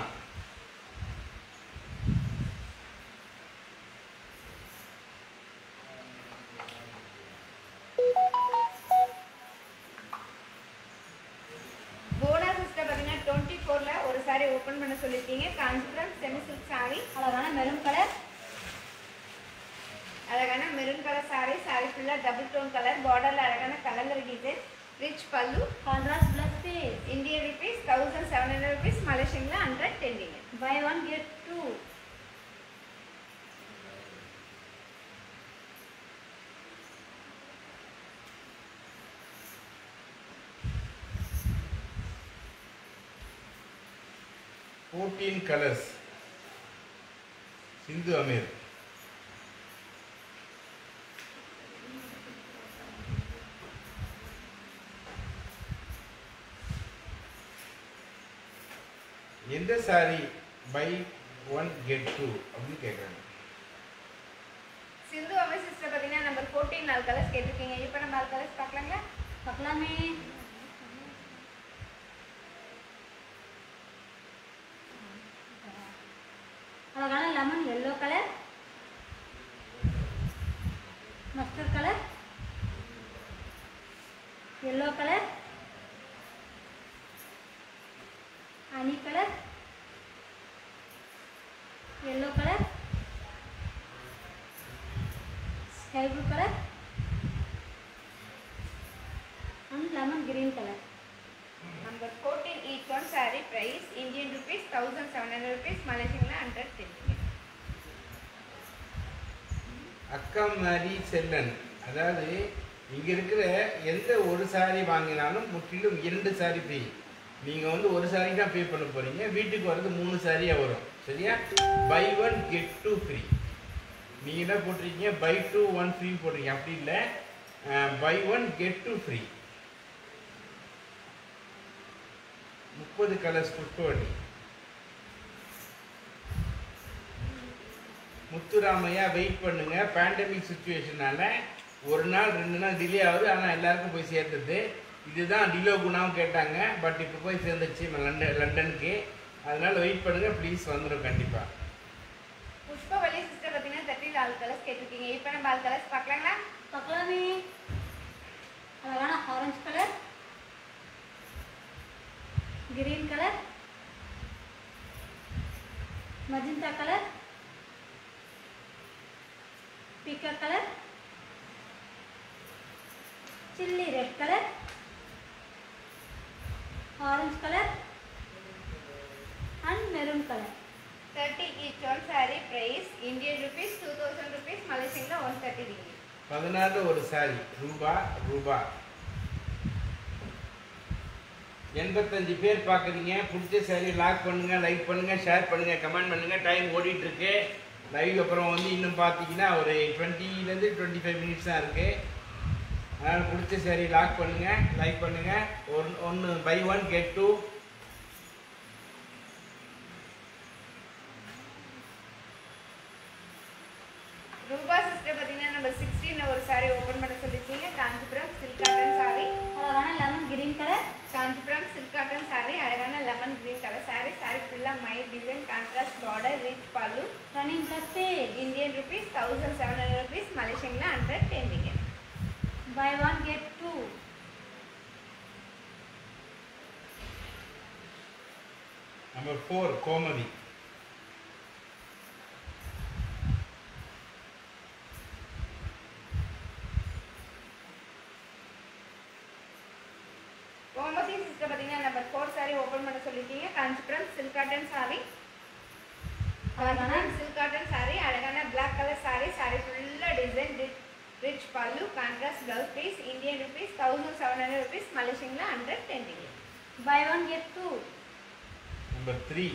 14 colours Sindhu Ameer எந்த sari buy one get two அப்படின்னு கேட்குறாங்க சிந்து அமை சிஸ்டர் பார்த்தீங்கன்னா நம்பர் ஃபோர்டீன் நாலு கலர்ஸ் கேட்டிருக்கீங்க. இப்போ நம்ம நாலு கலர்ஸ் பார்க்கலாங்களா? பார்க்கலாமே. Honey colour yellow colour sky blue colour and lemon green colour number fourteen each one saree price Indian rupees thousand seven hundred rupees மலேசியாவில் ஹண்ட்ரட் டென் அக்கா மாதிரி செல்லன். அதாவது இங்க இருக்கிற எந்த ஒரு சாரி வாங்கினாலும் முற்றிலும் இரண்டு சாரி ஃப்ரீ நீங்கள் வந்து ஒரு சாரி தான் பே பண்ண போறீங்க. வீட்டுக்கு வர்றது மூணு சாரியாக வரும். சரியா? Buy one get two free நீங்கள் என்ன போட்டிருக்கீங்க? பை டூ ஒன் ஃப்ரீ போட்டிருக்கீங்க. அப்படி இல்லை. Buy one get two free முப்பது கலர்ஸ் புஷ்பவள்ளி முத்துராமையா வெயிட் பண்ணுங்க. பேண்டமிக் சுச்சுவேஷனால ஒரு நாள் ரெண்டு நாள் டிலே ஆகுது. ஆனால் எல்லாருக்கும் போய் சேர்த்துது இதுதான் டிலோ குணாவும் கேட்டாங்க. பட் இப்போ போய் சேர்ந்துச்சு லண்டன் லண்டனுக்கு. அதனால வெயிட் பண்ணுங்க ப்ளீஸ் வந்துடும் கண்டிப்பாக புஷ்பவலி சிஸ்டர் பார்த்தீங்கன்னா தேர்ட்டியில் ஆல் கலர்ஸ் கேட்டிருக்கீங்க. இப்போ நம்ம ஆல் கலர்ஸ் பார்க்கலாங்களா? பார்க்கலாமே. அழகான orange colour green colour magenta colour peacock colour chilli red colour orange colour and maroon colour thirty each one saree price Indian rupees two thousand rupees மலேசியாவில் one thirty ringgit பதினாறு ஒரு sorry ரூபா ரூபா. எண்பத்தஞ்சு பேர் பார்க்குறீங்க பிடிச்ச சாரி லாக் பண்ணுங்க லைக் பண்ணுங்க ஷேர் பண்ணுங்க கமெண்ட் பண்ணுங்க டைம் ஓடிட்டு இருக்கு. லைவ் அப்புறம் வந்து இன்னும் பார்த்தீங்கன்னா ஒரு டுவெண்ட்டிலேருந்து டுவெண்ட்டி ஃபைவ் மினிட்ஸ் தான் இருக்கு. அதனால் பிடிச்ச சாரி லாக் பண்ணுங்க லைக் பண்ணுங்க. ஒன் ஒன்று பை ஒன் கெட் டூ ரூபா சிஸ்டர் பார்த்தீங்கன்னா நம்ம சிக்ஸ்டீன் ஒரு saree ஓப்பன் பண்ண சொல்லியிருக்கீங்க. Kanchipuram silk cotton saree. அழகான lemon green Kanchipuram silk cotton saree அழகான lemon green colour saree. Saree ஃபுல்லா my design contrast border rich pallu running blouse Indian rupees thousand seven hundred rupees மலேசியன்ல hundred டென்னிங்க buy one get two number four Gomathi Gomathi sister பார்த்தீங்கன்னா number four saree open பண்ண சொல்லியிருக்கீங்க Kanchipuram silk cotton saree. Kanchipuram silk cotton saree. அழகான black colour saree. Saree ஃபுல்லாக design rich pallu contrast blouse piece Indian rupees thousand seven hundred rupees மலேசியன்ல hundred டென்னிங்க buy one get two number three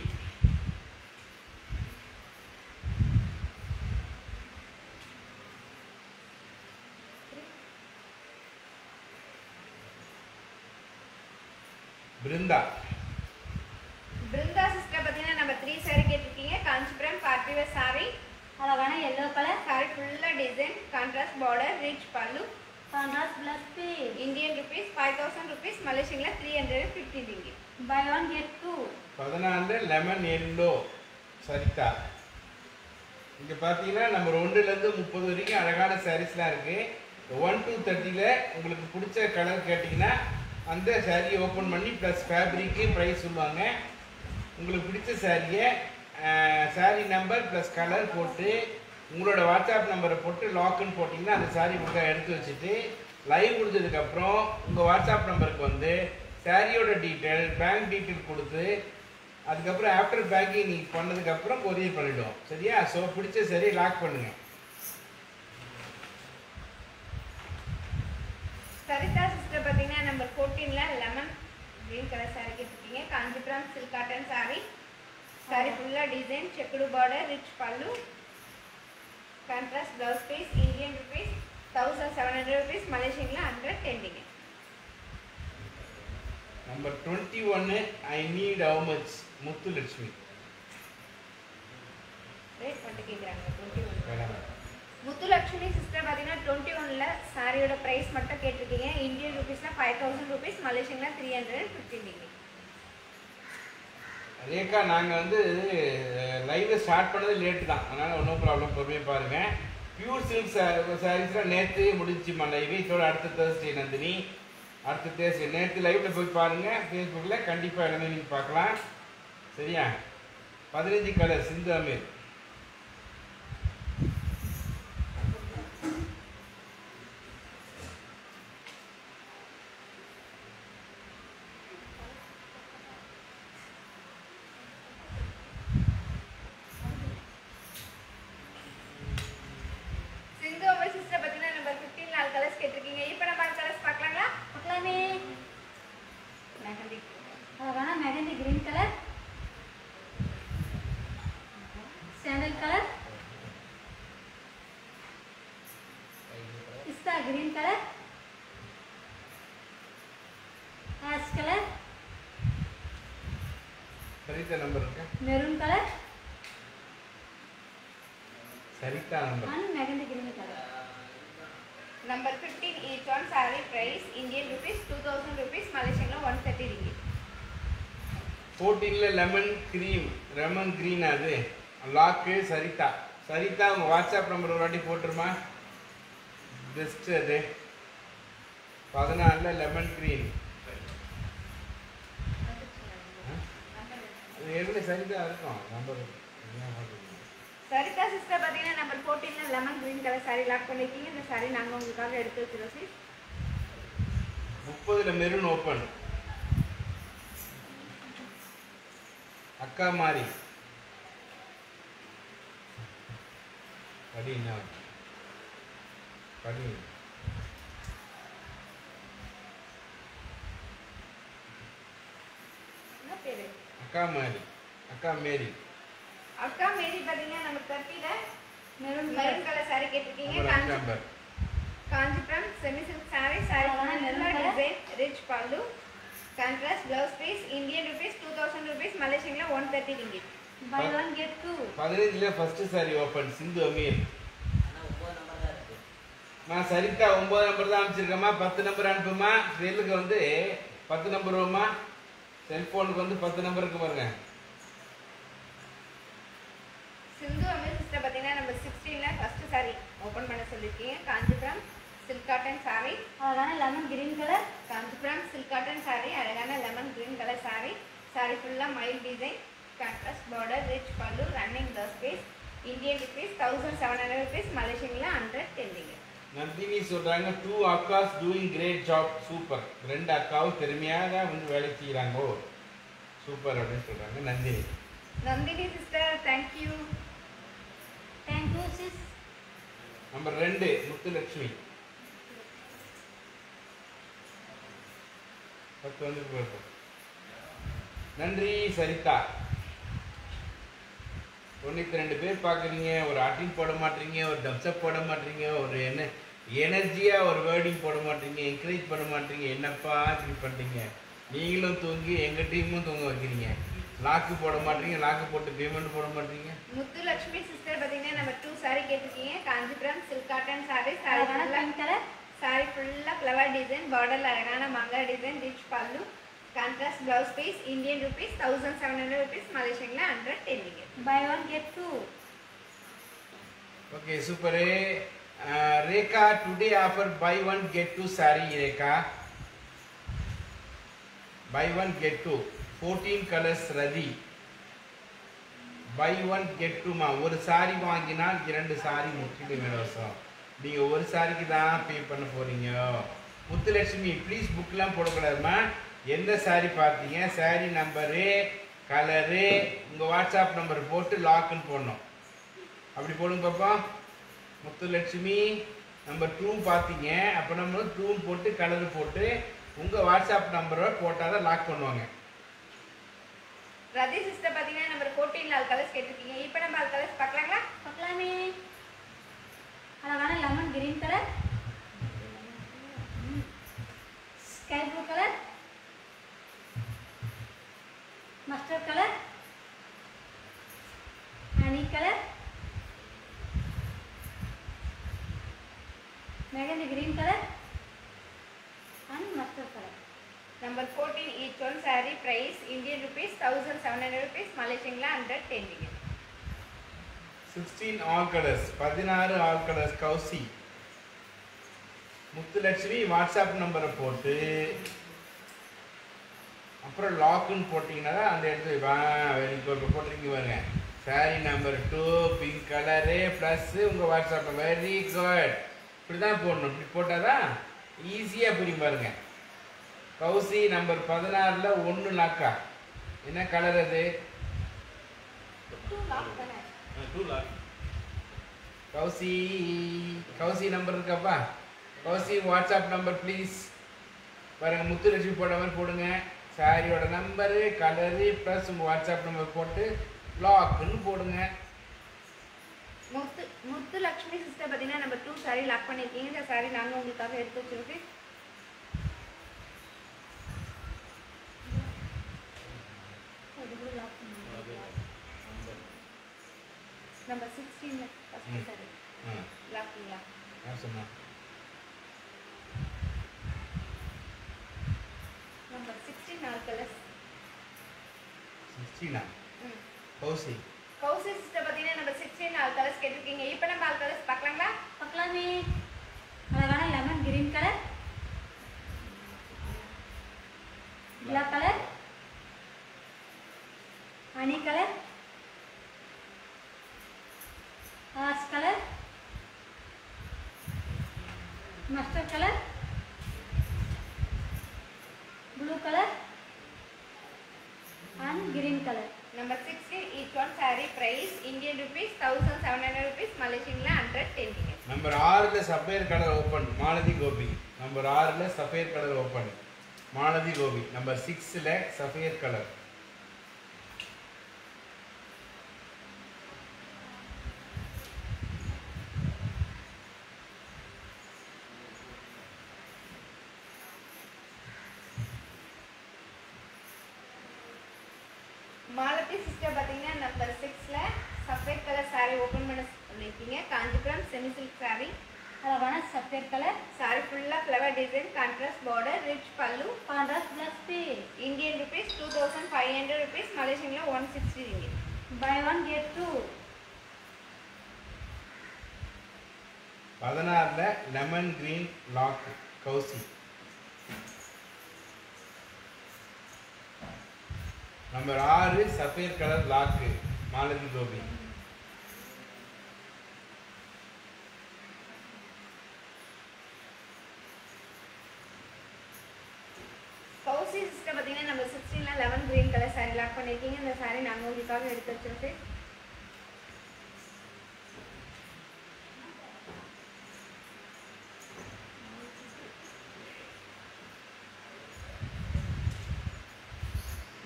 Brinda Brinda sister பார்த்தீங்கன்னா நம்ம three saree கேட்டிருக்கீங்க Kanchipuram party wear saree அழகான yellow colour saree ஃபுல்லாக design contrast border rich pallu contrast blouse piece Indian rupees five thousand rupees மலேசியன்ல three hundred fifty ringgit buy one get two பதினாலு lemon yellow Saritha? இங்கே பார்த்தீங்கன்னா நம்ம ஒன்றுலேருந்து முப்பது வரைக்கும் அழகான சாரீஸ்லாம் இருக்குது ஒன் டூ தேர்ட்டியில் உங்களுக்கு பிடிச்ச கலர் கேட்டிங்கன்னா அந்த சாரியை ஓப்பன் பண்ணி ப்ளஸ் ஃபேப்ரிக்கு ப்ரைஸ் சொல்லுவாங்க. உங்களுக்கு பிடிச்ச சாரியை சாரி நம்பர் ப்ளஸ் கலர் போட்டு உங்களோட வாட்ஸ்அப் நம்பரை போட்டு லாக்குன்னு போட்டிங்கன்னா அந்த சாரி உங்கள் எடுத்து வச்சுட்டு லைவ் முடிஞ்சதுக்கப்புறம் உங்கள் வாட்ஸ்அப் நம்பருக்கு வந்து சாரியோட டீட்டெயில் பேங்க் டீட்டெயில் கொடுத்து அதுக்கப்புறம் ஆஃப்டர் பேக்கிங் நீங்கள் பண்ணதுக்கப்புறம் கொரியர் பண்ணிவிடுவோம் சரியா? ஸோ பிடிச்ச சரி லாக் பண்ணுங்க. சரிதா சிஸ்டர் பார்த்தீங்கன்னா நம்பர் ஃபோர்டீனில் லெமன் க்ரீன் கலர் saree கேட்டுருக்கீங்க. Kanchipuram silk cotton saree saree ஃபுல்லாக design checked border rich pallu contrast blouse piece Indian rupees thousand seven hundred rupees மலேசியன்ல hundred ten ringgit number twenty ஒன்று I need how much Muthulakshmi rate மட்டும் கேட்குறாங்க twenty one Muthulakshmi sister பார்த்தீங்கன்னா twenty ஒனில் சாரியோட price மட்டும் கேட்டிருக்கீங்க. Indian ருபீஸ்னால் five thousand rupees மலேசியன்ல த்ரீ ஹண்ட்ரட் ஃபிஃப்டின் ரேகா நாங்கள் வந்து லைவ் ஸ்டார்ட் பண்ணது லேட்டு தான். அதனால் ஒன்றும் ப்ராப்ளம் பொறுமையாக பாருங்கள் பியூர் சில்க் சாரீஸ்லாம் நேற்று முடிஞ்சுமா லைவ் இதோட அடுத்த தேர்ஸ்டே நந்தினி. அடுத்த தேர்ஸ்டே நேற்று லைவில் போய் பாருங்கள் ஃபேஸ்புக்கில் கண்டிப்பாக எல்லாமே நீங்கள் பார்க்கலாம். சரியா? பதினஞ்சு கலர் சிந்து அமீர் சிந்து அம்மா சிஸ்டர் பார்த்தீங்கன்னா நம்பர் ஃபிஃப்டீன் நாலு கலர்ஸ் கேட்டிருக்கீங்க இப்போ நம்ம கலர்ஸ் பார்க்கலாங்களா பார்க்கலாமே மெஹந்தி அழகான mehndi green colour sandal colour pista green colour ash colour Saritha number இருக்கா? Maroon colour Saritha number and mehndi green colour number fifteen each one saree price Indian rupees two thousand rupees மலேசியன்ல one thirty ringgit ஃபோர்டீனில் lemon cream lemon green அது? Lock Saritha. Saritha உங்கள் WhatsApp number ஒரு வாட்டி போட்டுருமா? Best அது. பதினாலில் lemon green அது எப்படி சரிதா இருக்கும் நம்பர் சரிதா சிஸ்டர் பார்த்தீங்கன்னா number ஃபோர்டீனில் lemon green colour saree lock பண்ணிருக்கீங்க. இந்த சாரி நாங்கள் உங்களுக்காக எடுத்து வச்சிருக்கோம் sis. முப்பதில் மெரூன் ஓப்பன் அக்கா மாறி. படி என்ன? படி என்ன பேரு அக்கா மாறி அக்கா மேரி. அக்கா மேரி பார்த்தீங்கன்னா நம்ம தேர்ட்டியில் maroon colour. Maroon colour saree கேட்டிருக்கீங்க. Kanchipuram semi silk sorry saree நல்ல. Design rich pallu contrast blouse piece Indian rupees two thousand rupees மலேசியன்ல one thirty ringgit buy one get two பதினஞ்சுல first sorry open Sindhu Ameer. நான் சரிதா ஒன்பது நம்பர் தான் அனுப்பிச்சிருக்கேம்மா. பத்து நம்பர் அனுப்புமா? செல்லுக்கு வந்து பத்து நம்பர் வருமா செல்போனுக்கு வந்து பத்து நம்பருக்கு பாருங்க. சிந்து அமீர் சிஸ்டர் பார்த்தீங்கன்னா நம்ம சிக்ஸ்டீனில் ஃபஸ்ட்டு சாரி ஓப்பன் பண்ண சொல்லியிருக்கீங்க. காஞ்சிபுரம் சில்க் காட்டன் சாரி அழகான lemon green colour Kanchipuram silk cotton saree அழகான lemon green colour saree saree ஃபுல்லாக mile design contrast border rich pallu running blouse piece Indian rupees thousand seven hundred rupees மலேசியனில் hundred டென்னிங்க நந்தினி சொல்றாங்க two அக்காஸ் doing great job super. ரெண்டு அக்காவும் திறமையாக வந்து வேலை செய்கிறாங்கோ சூப்பர் அப்படின்னு சொல்றாங்க Nandini. Nandini sister thank you thank you sis number ரெண்டு முத்துலட்சுமி. பத்து வந்து நன்றி சரிதா. தொண்ணூற்றி ரெண்டு பேர் பார்க்குறீங்க ஒரு ஆட்டிங் போட மாட்டீங்க ஒரு டப்ஸ்அப் போட மாட்டீங்க ஒரு என்ன எனர்ஜியாக ஒரு வேர்டிங் போட மாட்டீங்க என்கரேஜ் பண்ண மாட்டீங்க. என்னப்பா இப்படி பண்ணுறீங்க நீங்களும் தூங்கி எங்கள் டீமும் தூங்க வைக்கிறீங்க. லாக்கு போட மாட்டீங்க லாக்கு போட்டு பேமெண்ட் போட மாட்டீங்க. முத்துலட்சுமி சிஸ்டர் பார்த்தீங்கன்னா நம்ம டூ சாரி கேட்டிருக்கீங்க. Kanchipuram silk cotton saree saree colour saree ஃபுல்லாக ஃப்ளவர் டிசைன் பார்டர் அழகான மங்கா design rich pallu contrast blouse piece Indian rupees thousand seven hundred rupees மலேசியனில் hundred டென்னிங்க buy one get two okay super Rekha today offer buy one get two saree Rekha buy one get two fourteen colours Rathi buy one get டூமா ஒரு sorry வாங்கினால் இரண்டு sorry முற்றிலும் இலவசம். நீங்கள் ஒரு சாரிக்கு தான் பே பண்ண போகிறீங்க முத்துலட்சுமி ப்ளீஸ் புக்லாம் போடக்கூடாதுமா எந்த சாரி பார்த்தீங்க? சாரி நம்பரு கலரு உங்கள் வாட்ஸ்அப் நம்பர் போட்டு லாக்குன்னு போடணும். அப்படி போடுங்க பாப்பா. முத்துலட்சுமி நம்பர் டூ பார்த்தீங்க. அப்போ நம்ம டூன்னு போட்டு கலர் போட்டு உங்கள் வாட்ஸ்அப் நம்பரை போட்டால் தான் லாக் பண்ணுவாங்க. ரதி சிஸ்டர் பார்த்தீங்கன்னா நம்பர் ஃபோர்டீன் ஆல் கலர்ஸ் கேட்டிருக்கீங்க. இப்போ நம்ம ஆல் கலர்ஸ் பார்க்கலாங்களா? பார்க்கலாமே. அழகான lemon green colour sky blue colour mustard colour honey colour mehndi green colour and mustard colour number fourteen each one saree price Indian rupees thousand seven hundred rupees மலேசியனில் hundred டென்னிங்க sixteen all colours பதினாறு all colours Kousi Muthulakshmi WhatsApp நம்பரை போட்டு அப்புறம் லாக்குன்னு போட்டிங்கன்னா தான் அந்த இடத்துல வா வெரி குட் போட்டிருக்கீங்க பாருங்க. Saree number two pink colour plus உங்கள் வாட்ஸ்அப் வெரி குட் இப்படி தான் போடணும். இப்படி போட்டால் தான் ஈஸியாக புரியும் பாருங்க. கவுசி நம்பர் பதினாறில் ஒன்று லாக்கா என்ன கலர் அது? கவுசி கவுசி கௌசி கௌசி நம்பர் இருக்காப்பா? கௌசி வாட்ஸ்அப் நம்பர் ப்ளீஸ் பாருங்க முத்துலட்சுமி போட மாதிரி போடுங்க. சாரியோட நம்பரு கலரு ப்ளஸ் உங்கள் வாட்ஸ்அப் நம்பர் போட்டு லாக்குன்னு போடுங்க. முத்து முத்து லக்ஷ்மி சிஸ்டர் பார்த்தீங்கன்னா நம்ம டூ சாரி லாக் பண்ணியிருக்கீங்க. இந்த சாரி நாங்கள் உங்களுக்காக எடுத்து பண்ணுங்க நம்பர் சிக்ஸ்டீனில் ஃபஸ்ட்டு. சாரி லாக்குங்களா நம்பர் சிக்ஸ்டீன் நாலு கலர்ஸ் சிக்ஸ்டீனா ம். கௌசி கௌசி சிஸ்டர் பார்த்தீங்கன்னா நம்ம சிக்ஸ்டீன் நாலு கலர்ஸ் கேட்டிருக்கீங்க. இப்போ நம்ம நாலு கலர்ஸ் பார்க்கலாங்களா? பார்க்கலாமே. அழகான lemon green colour black colour honey colour ash colour mustard colour blue colour and green colour number sixteen each one saree price Indian rupees thousand seven hundred rupees மலேசியனில் hundred ten number ஆறில் sapphire colour open Malathi Gopi number ஆறில் sapphire colour open Malathi Gopi number சிக்ஸில் sapphire colour Malathi sister பார்த்தீங்கன்னா number சிக்ஸில் sapphire colour saree open பண்ண சொல்லியிருக்கீங்க Kanchipuram semi silk saree அழகான sapphire colour saree ஃபுல்லாக flower design contrast border rich pallu contrast blouse piece Indian rupees two thousand five hundred rupees மலேசியனில் one sixty ringgit buy one get two பதினாறில் lemon green lock Kousi number ஆறு sapphire colour lock Malathi Gopi. Kousi sister பார்த்தீங்கன்னா நம்ம சிக்ஸ்டீனில் eleven green colour saree lock பண்ணியிருக்கீங்க. இந்த saree நாங்கள் உங்களுக்காக எடுத்து வச்சிருக்கோம்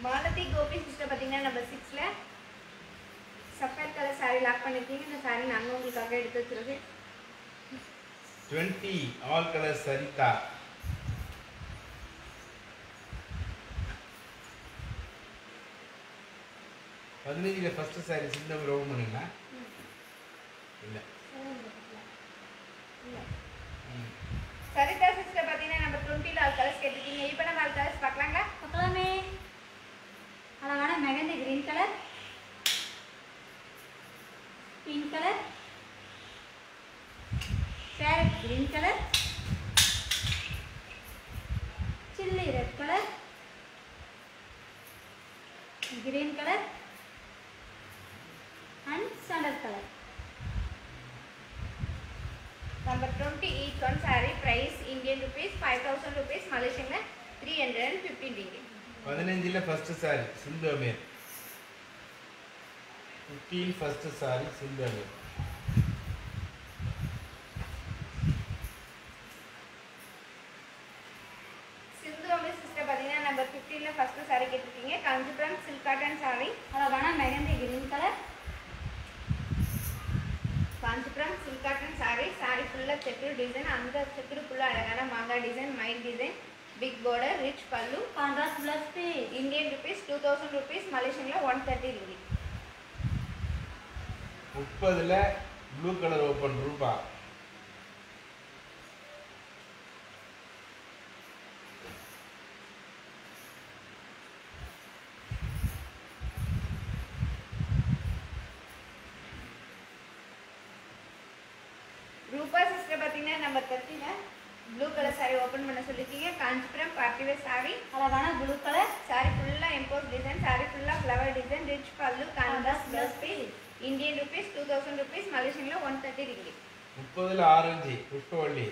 மாலதி கோபி சிஸ்டர் பார்த்தீங்கன்னா நம்ம சிக்ஸில் சஃபர் கலர் saree லாக் பண்ணியிருக்கீங்க இந்த saree நாங்கள் உங்களுக்காக எடுத்து வச்சிருக்கோம். டுவெண்ட்டி ஆல் கலர் சரிதா பதினஞ்சில் ஃபஸ்ட்டு சாரி சின்ன ரோவம் பண்ணுங்களா இல்லை. சரிதா சிஸ்டர் பார்த்தீங்கன்னா நம்ம டுவெண்ட்டியில் ஆல் கலர்ஸ் கேட்டிருக்கீங்க. இப்போ நம்ம ஆல் கலர்ஸ் பார்க்கலாங்களா? பார்க்கலாமே. Mehndi green colour pink colour parrot green colour chilli red colour green colour and sandal colour Number 20 each one saree price Indian rupees 5000 rupees Malaysian 315 ringgit. பதினஞ்சில் first saree Sindhu Ameer fifteen first saree Sindhu Ameer Sindhu Ami sister number ஃபிஃப்டீனில் first saree கேட்டிருக்கீங்க. Kanchipuram silk cotton saree அழகான mehndi green colour Kanchipuram silk cotton saree saree ஃபுல்லாக checked design அந்த checked ஃபுல்லாக அழகான மாங்காய் design mile design big border rich pallu contrast blouse piece Indian rupees two thousand rupees மலேசியனில் one thirty ringgit. முப்பதில் blue colour open Rupa Rupa sister பார்த்தீங்கன்னா number தேர்ட்டியில் blue colour saree open பண்ண சொல்லியிருக்கீங்க Kanchipuram party wear saree அழகான blue colour saree ஃபுல்லாக emboss design saree ஃபுல்லாக flower design rich pallu contrast blouse piece Indian rupees two thousand rupees மலேசியனில் one thirty ringgit முப்பதில் orange Pushpavalli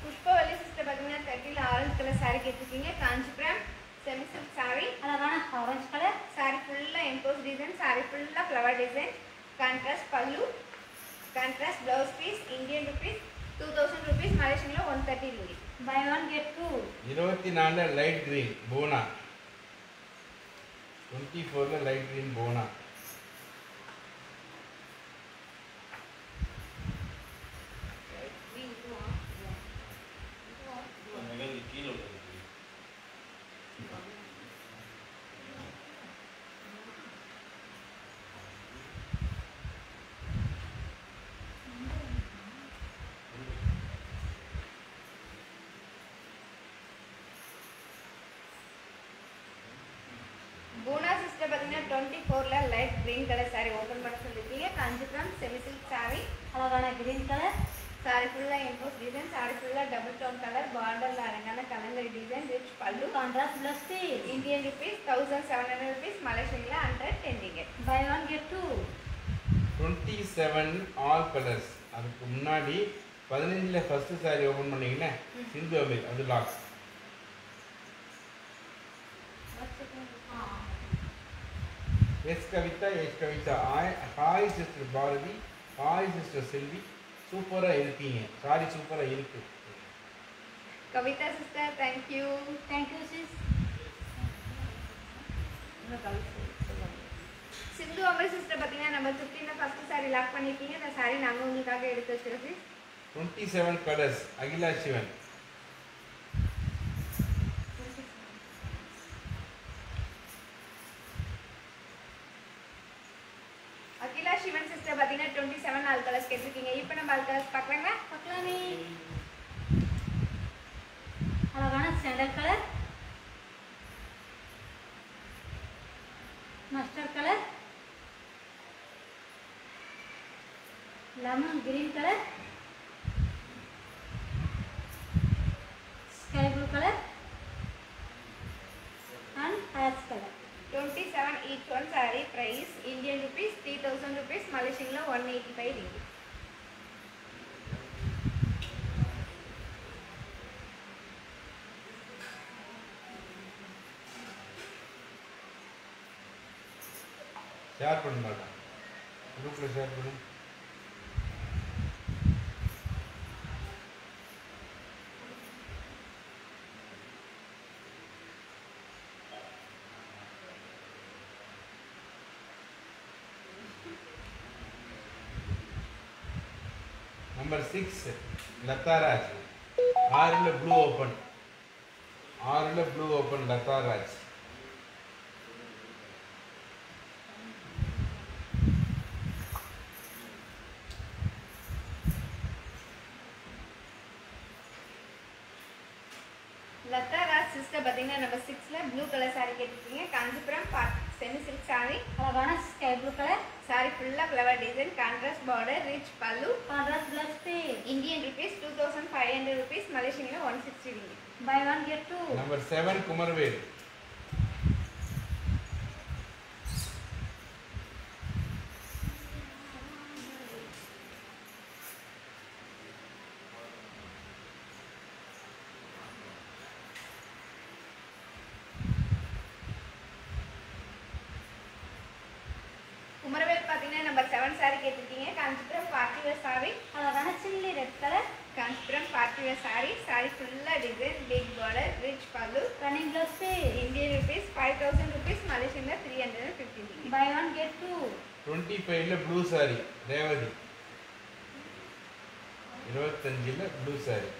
Pushpavalli sister பார்த்தீங்கன்னா தேர்ட்டியில் orange colour saree கேட்டிருக்கீங்க Kanchipuram semi silk saree. அழகான orange colour saree ஃபுல்லாக emboss design saree ஃபுல்லாக flower design contrast pallu contrast blouse piece Indian rupees two thousand rupees மலேசியனில் one thirty ringgit buy one get two இருபத்தி நாலில் light green போனா twenty ஃபோரில் light green போனா மெகந்தி கீழே உள்ளது பூனா சிஸ்டர் பார்த்தீங்கன்னா டுவெண்ட்டி ஃபோரில் light green colour saree open பண்ண சொல்லியிருக்கீங்க காஞ்சிபுரம் செமி சில்க் அழகான கிரீன் கலர் saree ஃபுல்லாக எம்போஸ் டிசைன் saree ஃபுல்லாக டபுள் டோன் கலர் பார்டரில் அழகான Kalamkari design rich pallu contrast blouse piece Indian rupees thousand seven hundred rupees மலேசியனில் hundred ten buy one get two twenty seven all colours அதுக்கு முன்னாடி பதினஞ்சில் first sari open பண்ணீங்கன்னா சிந்து அமீர் அது lakhs Kavitha yes Kavitha hi hi sister Bharathi hi sister Selvi சூப்பராக இருக்கீங்க சாரி சூப்பராக இருக்கு Kavitha sister thank you thank you sis Sindhu Amar sister பார்த்தீங்கன்னா நம்ம ஃபிஃப்டீனில் ஃபஸ்ட்டு saree லாக் பண்ணியிருக்கீங்க இந்த saree நாங்கள் உங்களுக்காக எடுத்து வச்சிருக்கு. Twenty seven colours Akila Sivan அழகான sandal colour mustard colour lemon green colour sky blue colour and hairs colour twenty seven each one saree price Indian rupees three thousand rupees மலேசியனில் one eighty five ringgit share பண்ண. Six Latharaj ஆறில் blue open ஆறில் blue open Latharaj Latha Raj sister பார்த்தீங்கன்னா நம்ம சிக்ஸில் blue colour sorry கேட்டிருக்கீங்க காஞ்சிபுரம் பாட் semi silk sorry அழகான sky blue colour sorry ஃபுல்லாக flower design contrast border rich pallu contrast blouse piece Indian rupees two thousand five hundred rupees மலேசியனில் one sixty ringgit buy one get two number seven Kumarvel பார்த்தீங்கன்னா number seven sorry கேட்டிருக்கீங்க Kanchipuram party wear sorry அழகான chilli red colour Kanchipuram party wear saree saree ஃபுல்லாக design big border rich pallu running blouse piece Indian rupees five thousand rupees மலேசியனில் three hundred and fifty ringgit buy one get two twenty ஃபைவ்ல blue sari Revathi இருபத்தஞ்சில் blue sari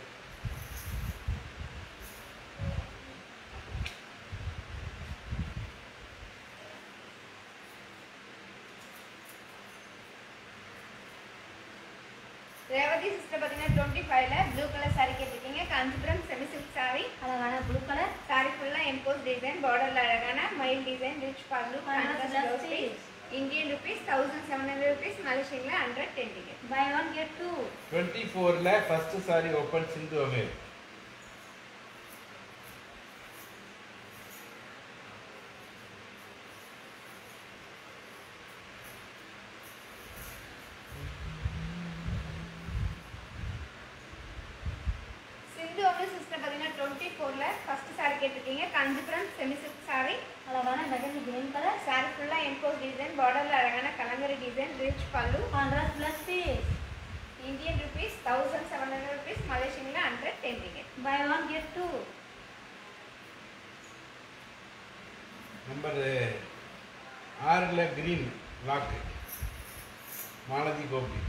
Revathi sister பார்த்தீங்கன்னா twenty ஃபைவ்ல blue colour sorry கேட்டிருக்கீங்க. Kanchipuram semi silk sorry அழகான blue colour sorry ஃபுல்லாக emboss design பார்டர்ல அழகான மயில் design rich pallu. Indian rupees thousand seven hundred rupees மலேசியனில் hundred ten ticket buy one get two twenty ஃபோரில் first sari open Sindhu Ameer Sindhu வந்து sister பார்த்தீங்கன்னா twenty ஃபோரில் ஃபர்ஸ்ட் சாரி கேட்டிருக்கீங்க காஞ்சிபுரம் செமி சில்க் சாரி அழகான மெகந்தி கிரீன் கலர் சாரி ஃபுல்லாக எம்போஸ் டிசைன் பார்டர்ல அழகான kalamkari design rich pallu contrast blouse piece Indian rupees thousand seven hundred rupees மலேசியனில் hundred ten ticket buy one get two number ஆறில் green lock Malathi Gopi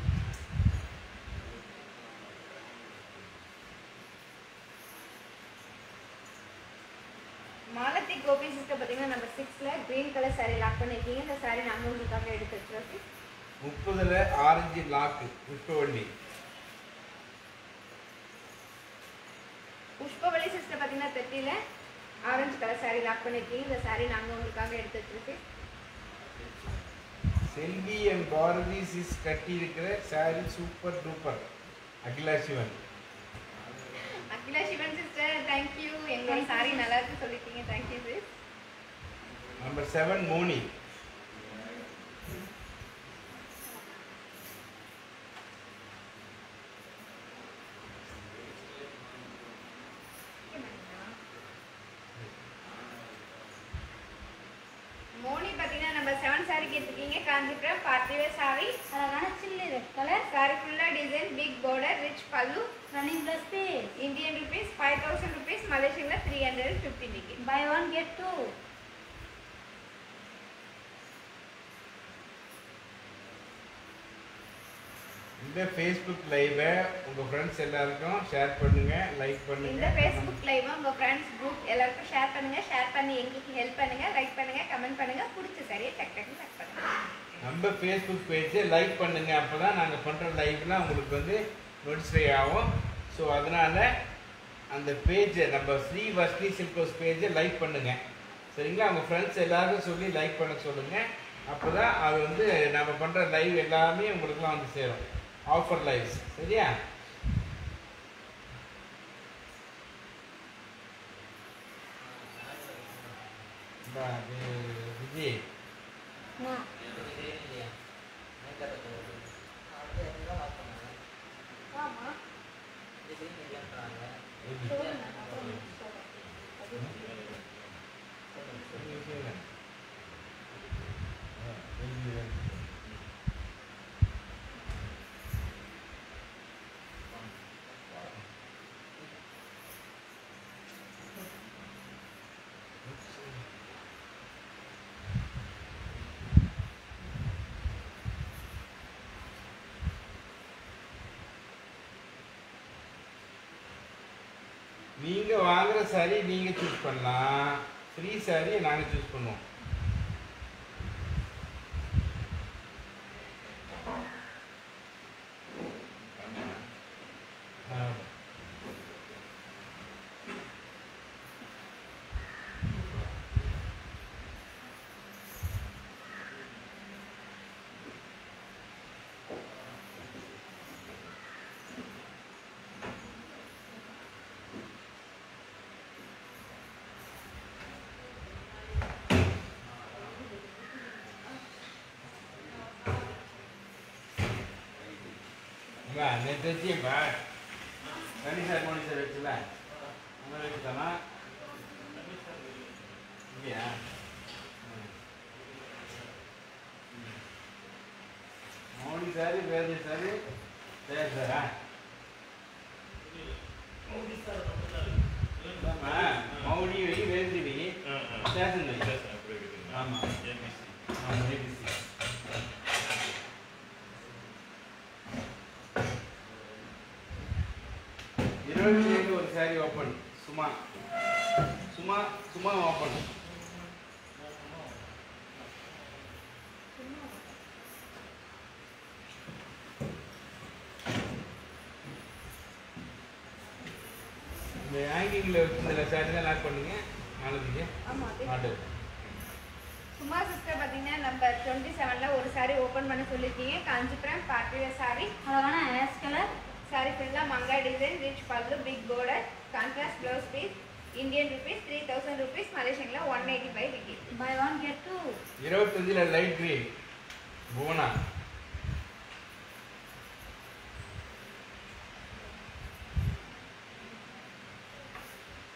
Malathi Gopi sister பார்த்தீங்கன்னா number சிக்ஸில் green colour sorry lock பண்ணியிருக்கீங்க இந்த சாரி நாங்கள் உங்களுக்காக எடுத்து வச்சுருக்கோம். முப்பதில் orange lock Pushpavalli Pushpavalli sister பார்த்தீங்கன்னா தெட்டியில் ஆரஞ்சு கலர் சாரி லாக் பண்ணியிருக்கீங்க இந்த சாரி நாங்கள் உங்களுக்காக எடுத்து வச்சிருக்கோம். செல்வி அண்ட் பாரதி சிஸ் கட்டி இருக்கிற sari super duper Akila Sivan Akila Sivan sister thank you எங்களோட சாரி நல்லா இருக்கு சொல்லிட்டீங்க thank you sis seven Moni Moni பார்த்தீங்கன்னா நம்பர் செவன் சாரி கேட்டிருக்கீங்க. காஞ்சிபுரம் பார்ட்டிவேர் சாரி அழகான சில்லி ரெட் கலர் சாரி ஃபுல்லாக design big border rich pallu running blouse piece Indian rupees five thousand rupees மலேசியனில் three hundred fifty ticket buy one get two இந்த Facebook லைவை உங்கள் friends எல்லாருக்கும் share பண்ணுங்க like இந்த பண்ணுங்க Facebook live உங்க friends group எல்லாருக்கும் ஷேர் பண்ணுங்க. ஷேர் பண்ணி எங்களுக்கு ஹெல்ப் பண்ணுங்க லைக் பண்ணுங்க கமெண்ட் பண்ணுங்க. பிடிச்ச சரியை டக் டக் டக் பண்ணுங்க. நம்ம ஃபேஸ்புக் பேஜை லைக் பண்ணுங்க. அப்போ தான் நாங்கள் பண்ணுற லைவ்லாம் உங்களுக்கு வந்து நோட்டிஃபை ஆகும். ஸோ அதனால் அந்த பேஜை நம்ம ஸ்ரீ வர்ஷ்ணி சில்கோஸ் பேஜை லைக் பண்ணுங்க. சரிங்களா? அவங்க ஃப்ரெண்ட்ஸ் எல்லாருக்கும் சொல்லி லைக் பண்ண சொல்லுங்கள் அப்போ தான் அது வந்து நம்ம பண்ணுற லைவ் எல்லாமே உங்களுக்குலாம் வந்து சேரும். ஆஃபர் லைவ்ஸ் சரியா? இந்தா, இது விஜய் நீங்கள் வாங்குகிற நீங்க நீங்கள் சாரி சூஸ் பண்ணலாம். ஃப்ரீ சாரியை நாங்கள் சூஸ் பண்ணுவோம் ஆமா. வா நேற்று வச்சியப்பா கனி சார் மோனி சார் வச்சுல அங்கே வச்சுட்டானா இல்லையா ம். மௌனி சாரி வேதி சாரி சரி சாரா ஆமா மௌனி வை வேதி வை ஸ்டேஷன் வை ஆமா. ஆமா ஏபிசி இருபத்தி ஏழு ஒரு சாரி ஓப்பன் சும்மா சும்மா சும்மா ஓப்பன் இந்த ஹேங்கிங்கில் வச்சிருந்த சாரி தான் லாக் பண்ணுங்க. நாளைக்கு ஆமா அது ஆர்டர் சும்மா சிஸ்டர் பார்த்தீங்கன்னா நம்ம டுவெண்ட்டி செவனில் ஒரு சாரி ஓப்பன் பண்ண சொல்லியிருக்கீங்க காஞ்சிபுரம் பார்ட்டிவேர் சாரி அழகான ஆஷ் கலர் சாரி ஃபுல்லாக மங்கா design rich pallu big border. Contrast blouse piece Indian rupees three thousand rupees மலேசியனில் one eighty five விற்கிது பை ஒன் கெட் டூ இருபத்தஞ்சில் light green Bhuvana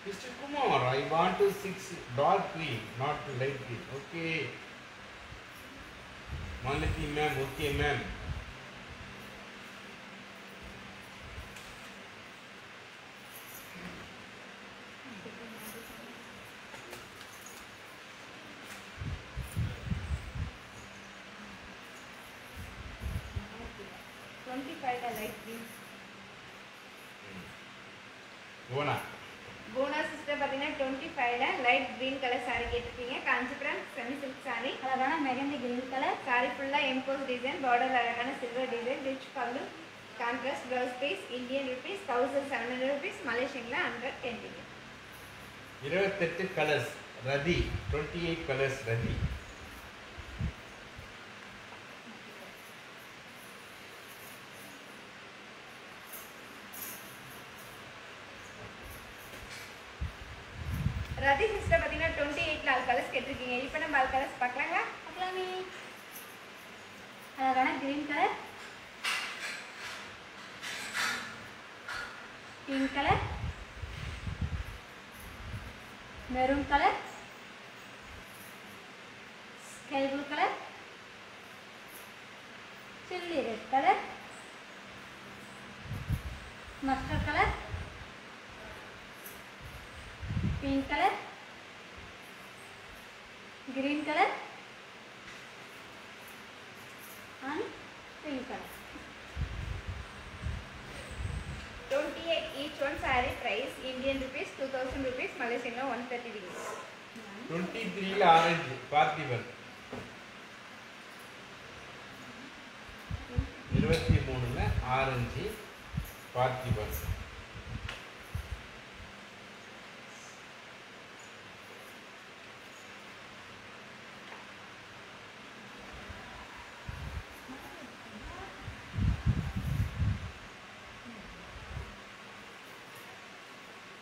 Mr. Kumar, I want to six dark green, not light green. Okay. Malati ma'am, okay ma'am. Twenty ஃபைவ்ல light green Bhuvana போனா sister பார்த்தீங்கன்னா twenty ஃபைவ்ல light green colour sorry கேட்டிருக்கீங்க Kanchipuram semi silk sorry அழகான mehndi green colour sari work design border அழகான silver design rich pallu contrast blouse piece Indian rupees thousand seven hundred rupees மலேசியனில் hundred ten இருபத்தெட்டு colours Rathi twenty eight colours Rathi sister பார்த்தீங்கன்னா twenty எயிட்ல all colours கேட்டிருக்கீங்க இப்போ நம்ம all colours பார்க்கலாங்க பார்க்கலாமே அழகான green colour pink colour maroon colour sky blue colour chilli red colour mustard colour pink colour green color and pink color. Twenty eight each one sari price Indian rupees two thousand rupees மலேசியனில் one thirty rupees twenty த்ரீல పార్థివన్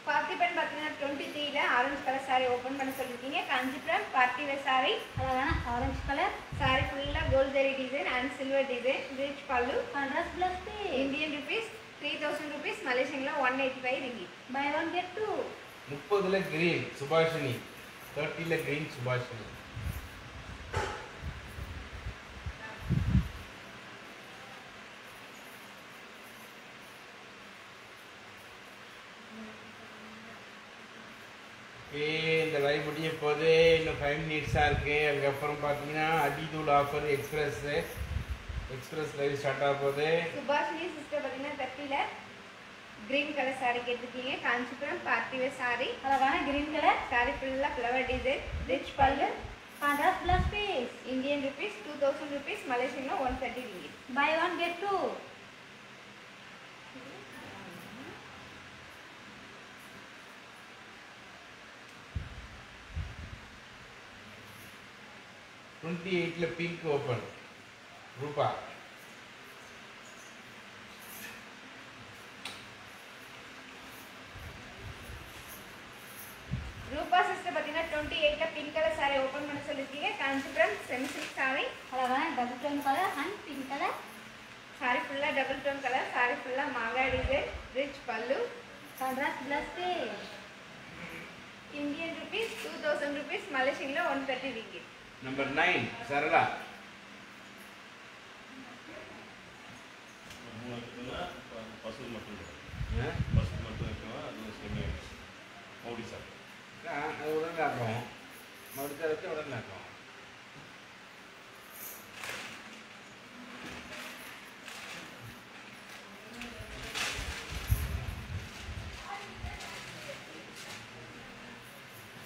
பார்த்திபன் பார்த்தீங்கன்னா twenty த்ரீல orange colour sorry open பண்ண சொல்லிருக்கீங்க Kanchipuram party wear sorry அழகான orange colour sorry ஃபுல்லாக gold zari design and silver design rich pallu contrast blouse Indian rupees three thousand rupees மலேசியனில் one eighty five ringgit buy one get two முப்பதுல green Subhashini. தேர்ட்டில green Subhashini. ஏ இந்த live முடிய போதே இன்னும் five மினிட்ஸாக இருக்கு. அதுக்கப்புறம் பார்த்தீங்கன்னா அடிதூள் offer express express live start ஆக போகுது. சுபாஷினி சிஸ்டர் பார்த்தீங்கன்னா தேர்ட்டியில் கிரீன் கலர் சாரி கேட்டிருக்கீங்க. காஞ்சிபுரம் பார்ட்டி வேர் சாரி அழகான கிரீன் கலர் சாரி ஃபுல்லாக flower design rich pallu contrast blouse piece Indian rupees two thousand rupees மலேசியனில் one thirty ringgit buy one get two twenty எயிட்டில் pink open ரூபா ரூபா sister பார்த்தீங்கன்னா twenty எயிட்டில் pink colour sorry open பண்ண சொல்லியிருக்கீங்க Kanchipuram semi silk sorry அழகான double tone colour and pink colour sari ஃபுல்லாக double tone colour sorry ஃபுல்லாக மாங்கா design rich pallu contrast blouse piece Indian rupees two thousand rupees மலேசியனில் one thirty ringgit number nine Sarala மூணு இருக்குன்னா பசு மட்டும் பசு மட்டும் இருக்குன்னா அது செம்மி மௌடி சார் அது உடனேக்கும் மறுத்த வச்சு உடனேக்கும்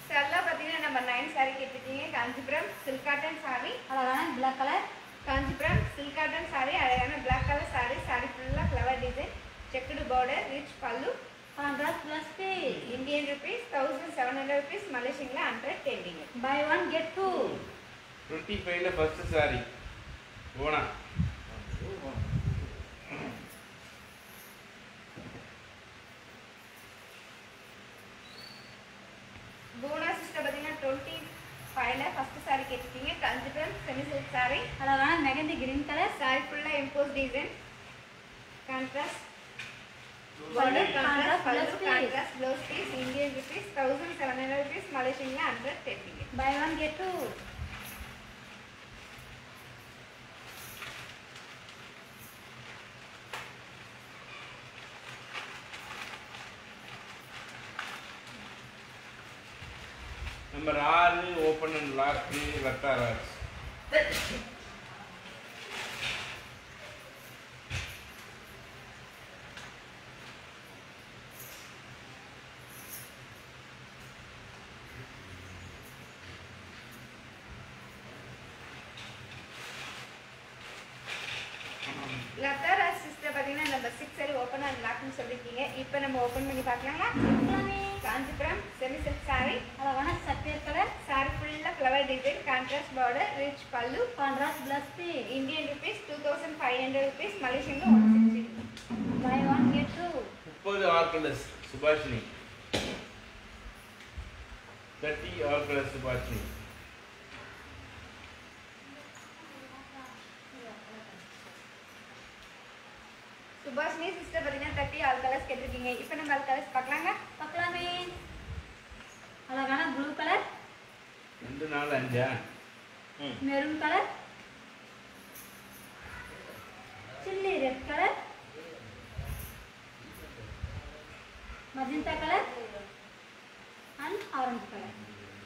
சரலா பார்த்தீங்கன்னா நம்ம நைன் சாரி கேட்டிருக்கீங்க காஞ்சிபுரம் சில்க் காட்டன் சாரி அழகான black colour Kanchipuram silk cotton sari அழகான பிளாக் கலர் சாரி சாரி ஃபுல்லாக flower design checked border rich pallu contrast blouse piece Indian rupees thousand seven hundred rupees மலேசியனில் hundred ten ringgit buy one get two twenty ஃபைவ்ல first sari போனா பூனா sister பார்த்தீங்கன்னா twenty ஃபைவ்ல first sari கேட்டிருக்கீங்க Kanchipuram semi silk sorry அழகான mehndi green colour sorry ஃபுல்லாக emboss design contrast pallu, border contrast, contrast, பல்லு, blouse piece. contrast, blouse piece, Indian rupees, 1700 rupees, Malaysian ல 100 டெப்பிங்க. Buy one get two number ஆறு open and lock Latharaj Latha Raj sister பார்த்தீங்கன்னா நம்ம six saree open and lock னு சொல்லிருக்கீங்க. இப்போ நம்ம open பண்ணி பார்க்கலாங்களா? காஞ்சிபுரம் semi silk saree, அழகான சட்டியர் கலர் saree full ஆ flower design, contrast border, rich pallu, contrast blouse piece Indian rupees 2500 rupees, Malaysian ல 160. பை ஒன் கெட் டூ முப்பது all colours Subashini thirty all colours Subashini Subashini sister பார்த்தீங்கன்னா 30 all colors கேட்டிருக்கீங்க. இப்போ நம்ம all colors பார்க்கலாங்க? பார்க்கலாமே. அழகான ப்ளூ கலர் ரெண்டு நாள் அஞ்சா? ம். Maroon colour chilli red colour magenta colour and orange colour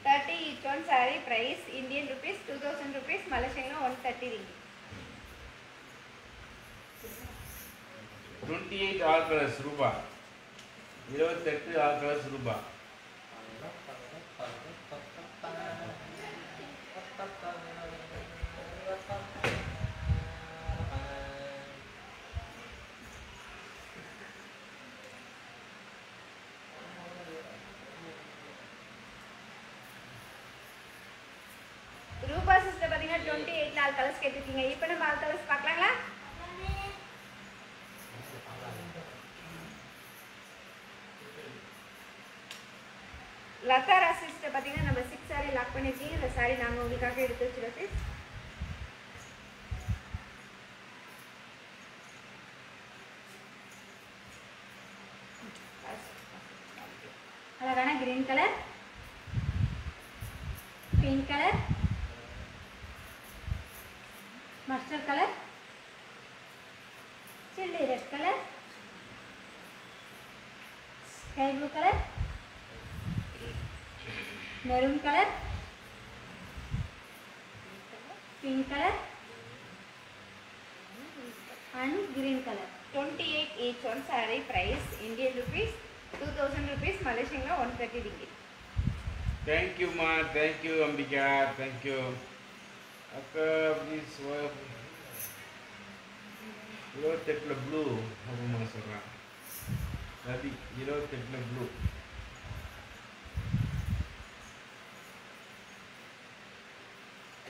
30 each one saree price, Indian rupees 2000 rupees, Malaysian ல 130 ringgit. டுவெண்ட்டி எயிட் ஆர்கலஸ் ரூபா இருபத்தெட்டு ஆர்கலஸ் ரூபா ரூபா சிஸ்டர் பார்த்தீங்கன்னா டுவெண்ட்டி எயிட் நாலு கலர்ஸ் கேட்டிருக்கீங்க. இப்போ நம்ம ஆல் கலர்ஸ் பார்க்கலாங்களா லதா ராசிஸ்ட்டை பார்த்தீங்கன்னா நம்ம சிக்ஸ் சாரி லாக் பண்ணியிருக்கீங்க இந்த சாரி நாங்கள் உங்களுக்காக எடுத்து வச்சிருக்கோம் அழகான green colour pink colour mustard colour chilli red colour sky blue colour maroon colour pink colour and green colour twenty eight each one saree price Indian rupees two thousand rupees மலேசியங்களா one thirty degree தேங்க்யூம்மா thank you Ambika thank you அக்கா please இருபத்தெட்டில் blue அப்படின்னு சொல்கிறான் ரவி இருபத்தெட்டில் blue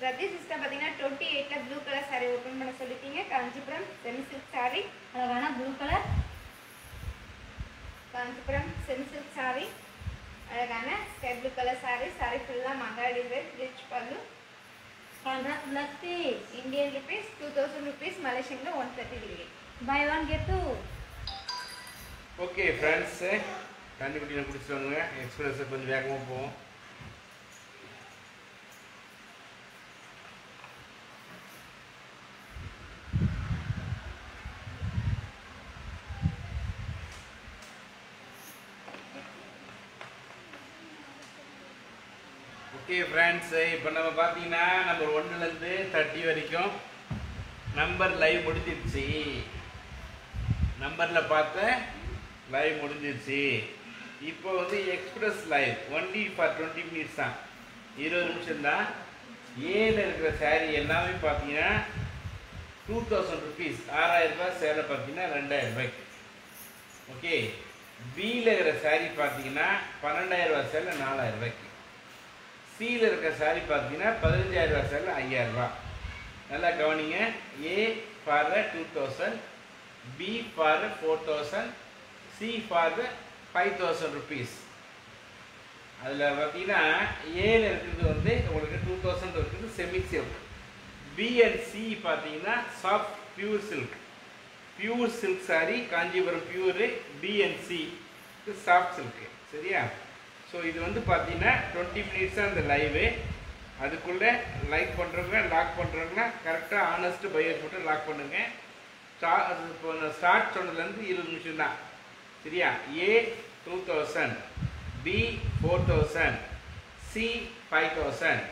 Rathi sister பார்த்தீங்கன்னா twenty எயிட்டில் blue colour sorry open பண்ண சொல்லிட்டீங்க. காஞ்சிபுரம் செமி சில்க் சாரி அழகான blue colour Kanchipuram semi silk saree அழகான sky blue colour saree saree ஃபுல்லாக மங்கா design rich pallu contrast blouse piece Indian rupees two thousand rupees மலேசியங்களா one thirty degree buy one get two okay friends தண்ணி குட்டியில் குடிச்சிட்டு வாங்க எக்ஸ்பிரஸை கொஞ்சம் வேகமாக போவோம் okay friends இப்போ நம்ம பார்த்தீங்கன்னா நம்பர் ஒன்றுலேருந்து தேர்ட்டி வரைக்கும் நம்பர் லைவ் முடிஞ்சிருச்சு. நம்பரில் பார்த்த லைவ் முடிஞ்சிருச்சு. இப்போ வந்து express live only for twenty minutes தான். இருபது நிமிஷம் தான். ஏல இருக்கிற saree எல்லாமே பார்த்தீங்கன்னா டூ தௌசண்ட் ருபீஸ் ஆறாயிரம் ரூபாய் சேலை பார்த்தீங்கன்னா ரெண்டாயிரம் ரூபாய்க்கு. ஓகே பியில் இருக்கிற saree பார்த்தீங்கன்னா பன்னெண்டாயிரம் ரூபாய் சேலை நாலாயிரம் ரூபாய்க்கு. சியில் இருக்கிற சாரி பார்த்தீங்கன்னா பதினஞ்சாயிரம் ரூபா சாரில் ஐயாயிரம் நல்லா கவனிங்க. A for two thousand B for four thousand C for five thousand rupees அதில் பார்த்தீங்கன்னா ஏல இருக்கிறது வந்து உங்களுக்கு டூ தௌசண்ட் இருக்கிறது semi silk B and C பார்த்தீங்கன்னா soft pure silk pure silk sari Kanchipuram pure B and C soft silk சரியா? So இது வந்து பார்த்தீங்கன்னா டுவெண்ட்டி மினிட்ஸ் அந்த லைவு அதுக்குள்ளே லைக் பண்ணுறவங்க லாக் பண்ணுறவங்க கரெக்டாக ஆனஸ்ட் பையர் போட்டு லாக் பண்ணுங்கள் ஸ்டா இப்போ ஸ்டார்ட் சொன்னதுலேருந்து இருபது நிமிஷம் தான். சரியா? A two thousand B four thousand C five thousand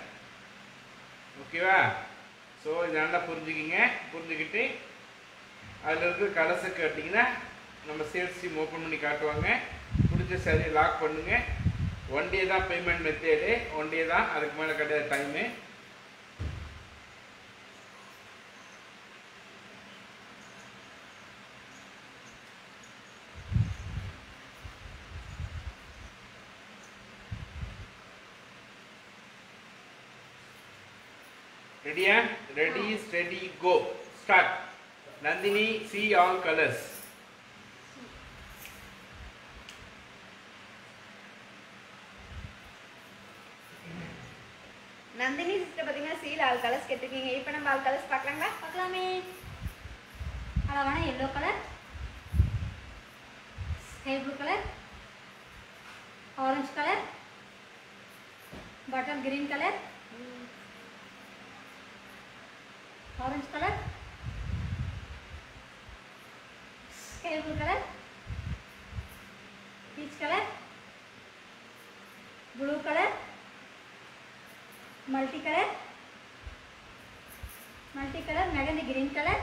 ஓகேவா ஸோ இது நல்லா புரிஞ்சுக்கிங்க. புரிஞ்சுக்கிட்டு அதில் இருக்கிற கலர்ஸை கேட்டிங்கன்னா நம்ம சேல்ஸ் டீம் ஓப்பன் பண்ணி காட்டுவாங்க. பிடிச்ச சரி லாக் பண்ணுங்கள் ஒன் டே தான் பேமெண்ட் மெத்தேடு ஒன் டே தான் அதுக்கு மேலே கிடையாது டைமு ரெடியா ready steady go start Nandini C all colours Nandini sister பார்த்தீங்கன்னா சீல் ஆல் கலர்ஸ் கேட்டிருக்கீங்க. இப்போ நம்ம ஆல் கலர்ஸ் பார்க்கலாங்களா? பார்க்கலாமே. அழகான yellow colour sky blue colour orange colour butter green colour orange colour sky blue colour peach colour blue colour multi colour multi colour mehndi green colour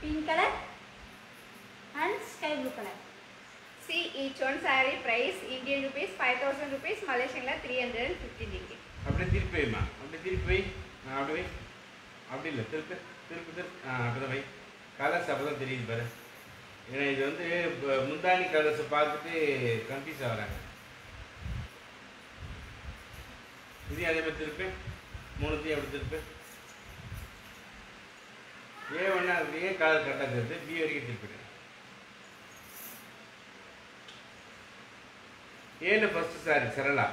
pink colour and sky blue colour C each one saree price Indian rupees five thousand rupees மலேசியங்களா three hundred and fifty degree அப்படியே திருப்பி வைமா அப்படியே திருப்பி வை. அப்படி வை. அப்படி இல்லை திருப்பி திருப்பி திருப்பி. ஆ அப்படிதான் வை. கலர்ஸ் அப்போ தான் தெரியுது பாரு. ஏன்னா இது வந்து முந்தானி கலர்ஸை பார்த்துட்டு கன்ஃபியூஸ் ஆகுறாங்க. இதையும் அதே மாதிரி திருப்பி மூணுத்தையும் அப்படி திருப்பி ஏ ஒன்றா ஏ கலர் கரெக்டாக தெரியுது. பி வரைக்கும் திருப்பிடு ஏன்னு first sorry Sarala.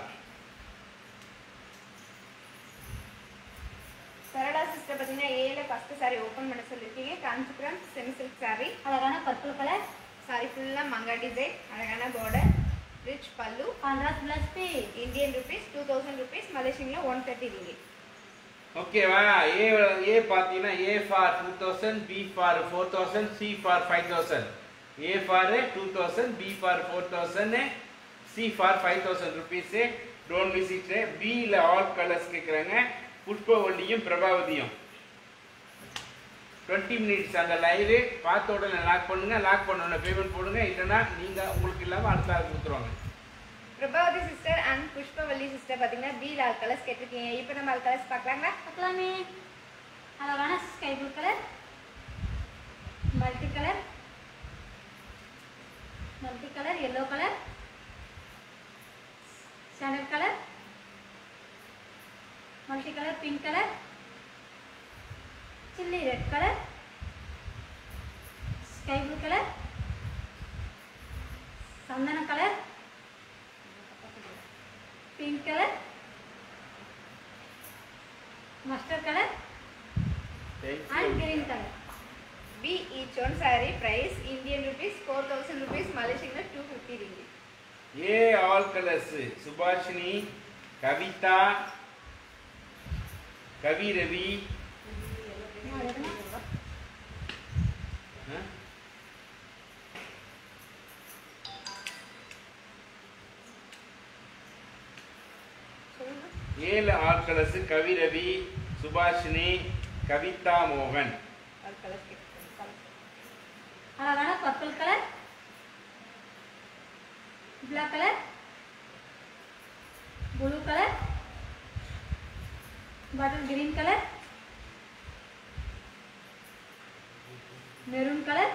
Sarala sister பார்த்தீங்கன்னா ஏல ஃபர்ஸ்ட் சாரி ஓப்பன் பண்ண சொல்லியிருக்கீங்க. காஞ்சிபுரம் செமி சில்க் சாரி அழகான பர்பிள் கலர் சாரி ஃபுல்லாக மங்கா டிசைன் அழகான border rich pallu contrast blouse piece Indian rupees two thousand rupees மலேசியனில் one thirty ringgit ஓகேவா ஏ ஏ பார்த்தீங்கன்னா A for two thousand B for four thousand C for five thousand A for two thousand B for four thousand C for five thousand rupees don't visit பியில் all colours கேட்குறாங்க புஷ்பவல்லியும் பிரபாவதியும். Twenty minutes அந்த live பார்த்த உடனே lock பண்ணுங்க lock பண்ண உடனே பேமெண்ட் போடுங்க. இல்லைன்னா நீங்கள் உங்களுக்கு இல்லாமல் அடுத்த ஆள் கொடுத்துருவாங்க. Prabhavathi sister and Pushpavalli sister பார்த்தீங்கன்னா பி லால் கலர்ஸ் கேட்டிருக்கீங்க. இப்போ நம்ம ஆல் கலர்ஸ் பார்க்கலாங்களா? பார்க்கலாமே. அழகான sky blue colour multi colour multi colour yellow colour sandal colour multi colour pink colour chilli red colour sky blue colour சந்தன colour pink colour mustard colour and green colour B each one sari price Indian rupees four thousand rupees மலேசியனில் two fifty ringgit A all colours Subashini Kavitha Kavi Ravi ஆ? ஏழு ஆட்களசு கவிரவி சுபாஷினி கவிதா மோகன் all colours கேட்டிருக்கீங்க அழகான purple colour black colour blue colour bottle green colour maroon colour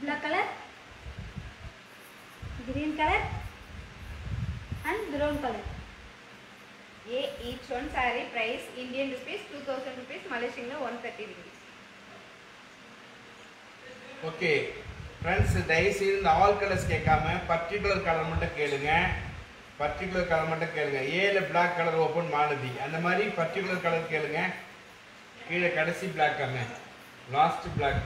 black colour green colour and brown colour A each one sari price Indian rupees two thousand rupees மலேசியனில் one thirty ringgit okay friends தயவுசெய்து இந்த all colours கேட்காம particular colour மட்டும் கேளுங்க. Particular colour மட்டும் கேளுங்க. ஏழு black colour open Malathi. அந்த மாதிரி பர்டிகுலர் கலர் கேளுங்க. கீழே கடைசி பிளாக் அம்ம last black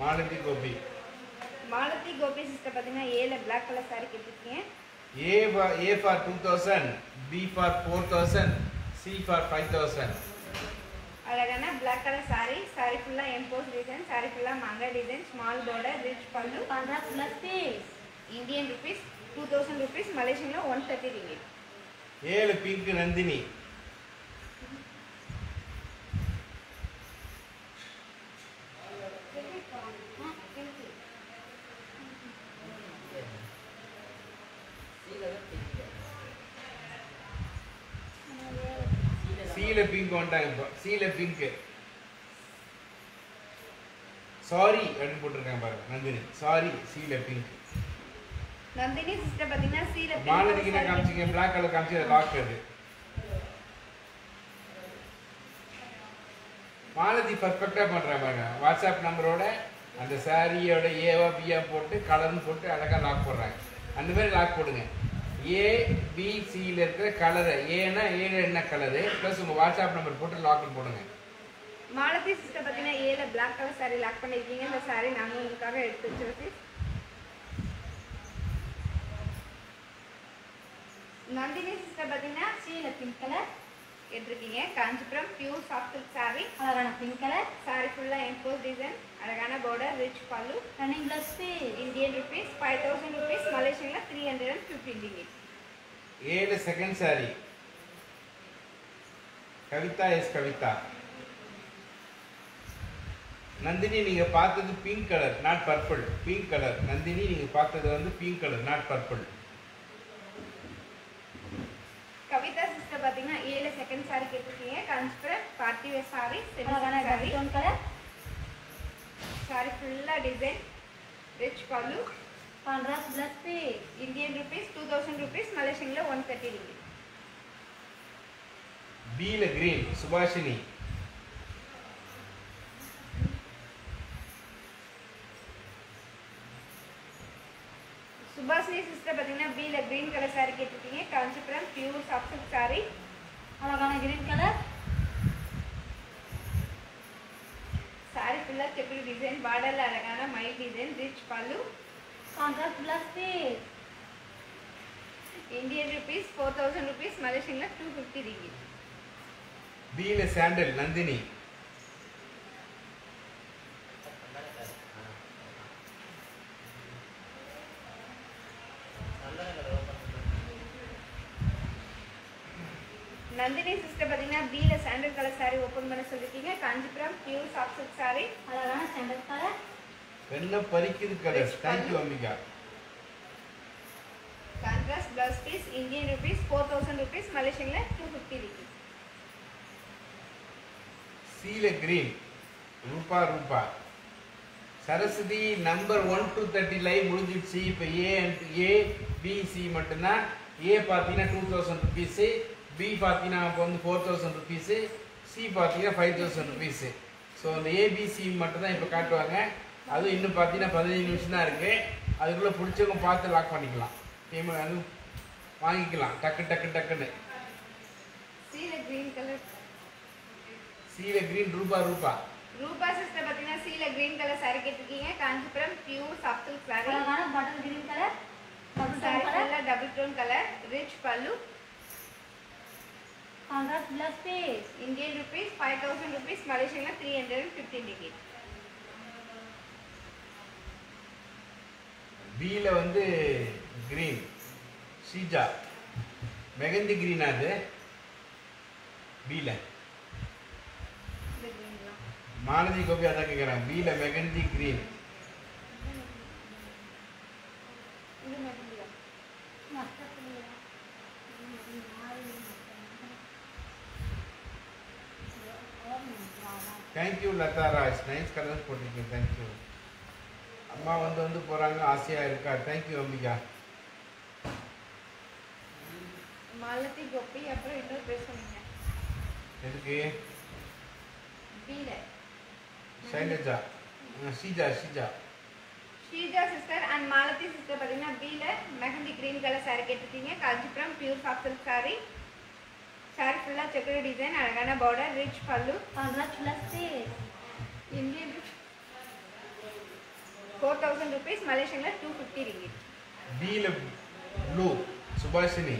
Malathi Gopi. Malathi Gopi sister பார்த்தீங்கன்னா ஏல black colour sari for two thousand B for four thousand C for five thousand அழகான பிளாக் கலர் சாரி சாரி ஃபுல்லாக எம்போஸ் டிசைன் சாரி ஃபுல்லாக மங்கா design small border rich pallu contrast blouse piece Indian rupees two thousand rupees மலேசியனில் one thirty ringgit ஏழு pink வந்துட்டாங்க இப்போ. சீல pink sorry அப்படின்னு போட்டிருக்காங்க பாருங்க. நந்தினி. சாரி சீல பிங்க் நந்தினி சிஸ்டர் பார்த்தீங்கன்னா சீல மாலதிக்கு என்ன காமிச்சிங்க. பிளாக் கலர் காமிச்சு லாக் அது மாலதி பர்ஃபெக்டாக பண்ணுறேன் பாருங்க. வாட்ஸ்அப் நம்பரோட அந்த சாரியோட ஏவா பியா போட்டு கலர்னு போட்டு அழகாக லாக் போடுறாங்க. அந்த மாதிரி லாக் போடுங்க. ஏ பி சியில் இருக்கிற கலரை ஏன்னா ஏழு என்ன கலரு ப்ளஸ் உங்கள் வாட்ஸ்அப் நம்பர் போட்டு லாக்இன் போடுங்க. மாலதி சிஸ்டர் பார்த்தீங்கன்னா ஏல பிளாக் கலர் சாரி லாக் பண்ணியிருக்கீங்க இந்த சாரி நாங்கள் உங்களுக்காக எடுத்து வச்சிருக்கோம் நந்தினி சிஸ்டர் பார்த்தீங்கன்னா சீல பிங்க் கலர் எடுத்துருக்கீங்க. காஞ்சிபுரம் பியூர் சாஃப்ட் சாரி அழகான பிங்க் கலர் சாரி ஃபுல்லாக எம்போஸ் டிசைன் அழகான border rich pallu running plus piece Indian rupees five thousand rupees மலேசியனில் three hundred and fifteen ringgit ஏழு செகண்ட் சாரி கவிதா எஸ் கவிதா நந்தினி நீங்க பார்த்தது pink colour not purple pink colour Nandini நீங்க பார்த்தது வந்து pink colour not purple Kavitha sister பார்த்தீங்கன்னா ஏழு second sorry கேட்டிருக்கீங்க Kanchipuram party wear sorry அழகான saree double saree full design rich pallu contrast plus piece Indian rupees two thousand rupees మలేషియన్లో one thirty rupees బీల green Subhashini Subhashini sister பார்த்தீங்கன்னா பியில் green colour sari கேட்டிருக்கீங்க Kanchipuram pure soft saree அழகான green colour saree ஃபுல்லாக checked design பார்டரில் அழகான mile design rich pallu contrast blouse piece Indian rupees four thousand rupees மலேசியனில் two fifty ringgit பீல sandal Nandini Nandini sister பார்த்தீங்கன்னா பில சாண்டல் கலர் saree ஓப்பன் பண்ண சொல்லியிருக்கீங்க Kanchipuram pure soft silk saree. அழகான standard colour வெண்ண பறிக்குது colour thank you Ambika. Contrast blouse piece Indian rupees four thousand rupees மலேசியனில் two fifty சீல green ரூபா ரூபா. Saraswathi number one two thirty live முடிஞ்சிடுச்சு. இப்போ A and A B C மட்டும்தான். A பார்த்தீங்கன்னா two thousand rupees B பார்த்தீங்கன்னா இப்போ வந்து ஃபோர் தௌசண்ட் ருபீஸு சி பார்த்தீங்கன்னா ஃபைவ் தௌசண்ட் ருபீஸு ஸோ அந்த ஏபிசி மட்டும்தான் இப்போ காட்டுவாங்க. அதுவும் இன்னும் பார்த்தீங்கன்னா பதினஞ்சு நிமிஷம் தான் இருக்குது அதுக்குள்ளே பிடிச்சவங்க பார்த்து லாக் பண்ணிக்கலாம். டீம் அது வாங்கிக்கலாம். டக்கு டக்கு டக்குன்னு. சீல கிரீன் கலர் சீல கிரீன் ரூபா ரூபா. ரூபா சிஸ்டர் பார்த்தீங்கன்னா சீல கிரீன் கலர் saree கேட்டிருக்கீங்க. காஞ்சிபுரம் பியூர் சாஃப்ட் அழகான பட்டர் கிரீன் கலர் ஃபுல்லாக double tone colour rich pallu. Rupees five thousand rupees மலேசியனில் three hundred and fifteen டிகிரி பியில் வந்து கிரீன் ஷீஜா மெகந்தி கிரீன் அது? பியில். மாலதி கோபி அதான் கேட்குறேன் பியில் மெகந்தி கிரீன் இது மெகந்தியா? Thank you Latha Raj nice colours போட்டிருக்கீங்க தேங்க்யூ அம்மா வந்து வந்து போகிறாங்க ஆசையாக இருக்கா? தேங்க்யூ அம்பிகா. மாலதி கோபி அப்புறம் இன்னொரு பேர் சொன்னீங்க. எதுக்கு? பீல சைலஜா. ஆ, Sheeja Sheeja. Sreeja sister and Malathi sister பார்த்தீங்கன்னா பீல மெஹந்தி கிரீன் கலர் saree கேட்டிருக்கீங்க. Kanchipuram pure soft silk saree saree ஃபுல்லாக செக்குடு டிசைன் அழகான border rich pallu contrast plus piece Indian four thousand rupees மலேசியனில் two fifty ringgit பியில் blue Subhashini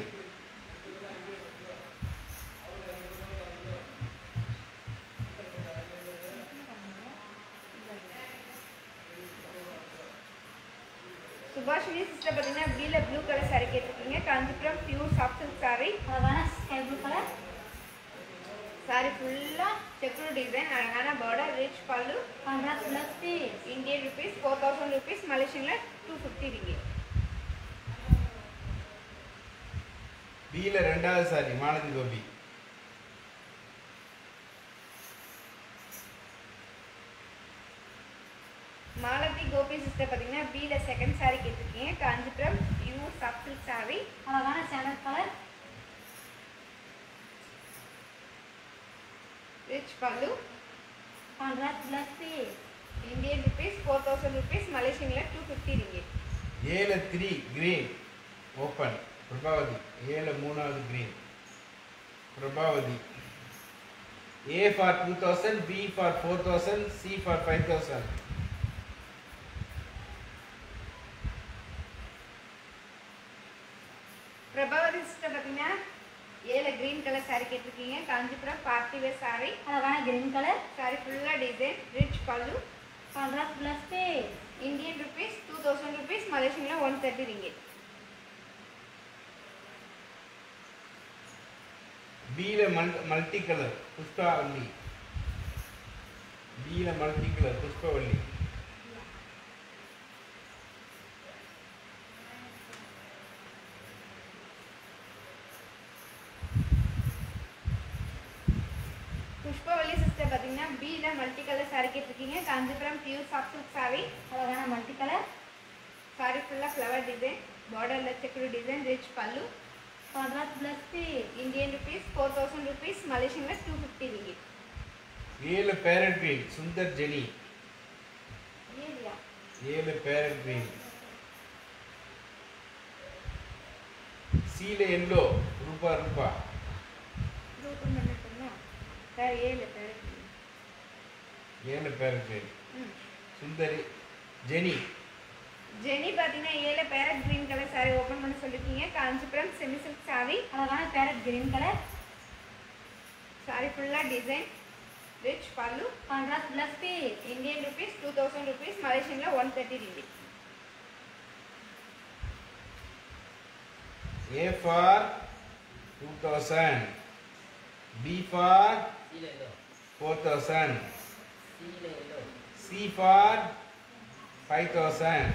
Subhashini sister பார்த்தீங்கன்னா பீல blue colour saree கேட்டிருக்கீங்க. Kanchipuram pure soft silk saree அழகான sky blue colour saree ஃபுல்லாக checked design அழகான border rich pallu plus Indian rupees four thousand rupees மலேசியனில் two fifty ringgit பியில் ரெண்டாவது saree Malathi Gopi. Malathi Gopi sister பார்த்தீங்கன்னா பீல செகண்ட் saree கேட்டிருக்கீங்க. Kanchipuram pure soft silk saree. அழகான standard colour rich pallu contrast plus piece Indian rupees four thousand rupees மலேசியனில் two fifty ringgit ஏழு three green open Prabhavathi ஏழு மூணாவது green Prabhavathi A for two thousand B for four thousand C for five thousand Prabhavathi sister பார்த்தீங்கன்னா ஏழு green colour saree கேட்டிருக்கீங்க Kanchipuram party wear saree. அழகான green colour saree ஃபுல்லாக design rich pallu contrast plus piece Indian rupees two thousand rupees மலேசியனில் one thirty ringgit பியில் மல் multi colour Pushpavalli பியில் multi colour Pushpavalli Pushpavalli sister பார்த்தீங்கன்னா பியில் மல்டி கலர் saree கேட்டிருக்கீங்க. Kanchipuram pure soft silk saree. அழகான multi colour saree ஃபுல்லாக flower design பார்டரில் checked design rich pallu. Contrast plus piece Indian rupees four thousand rupees மலேசியனில் two fifty ringgit ஏழு parrot green Sundar Jenny. Area ஏழு parrot green சீல yellow ரூபா Rupa. Sir ஏழு பேர். ஏழு பேருக்கு சுந்தரி ஜெனி. ஜெனி பார்த்தீங்கன்னா ஏழு parrot green colour saree open பண்ண சொல்லிருக்கீங்க. காஞ்சிபுரம் செமி சில்க் சாரி அழகான பேரட் கிரீன் கலர் சாரி ஃபுல்லாக design rich pallu contrast plus piece Indian rupees two thousand rupees மலேசியனில் one thirty ringgit A for 2000 B for 4000 C for 5000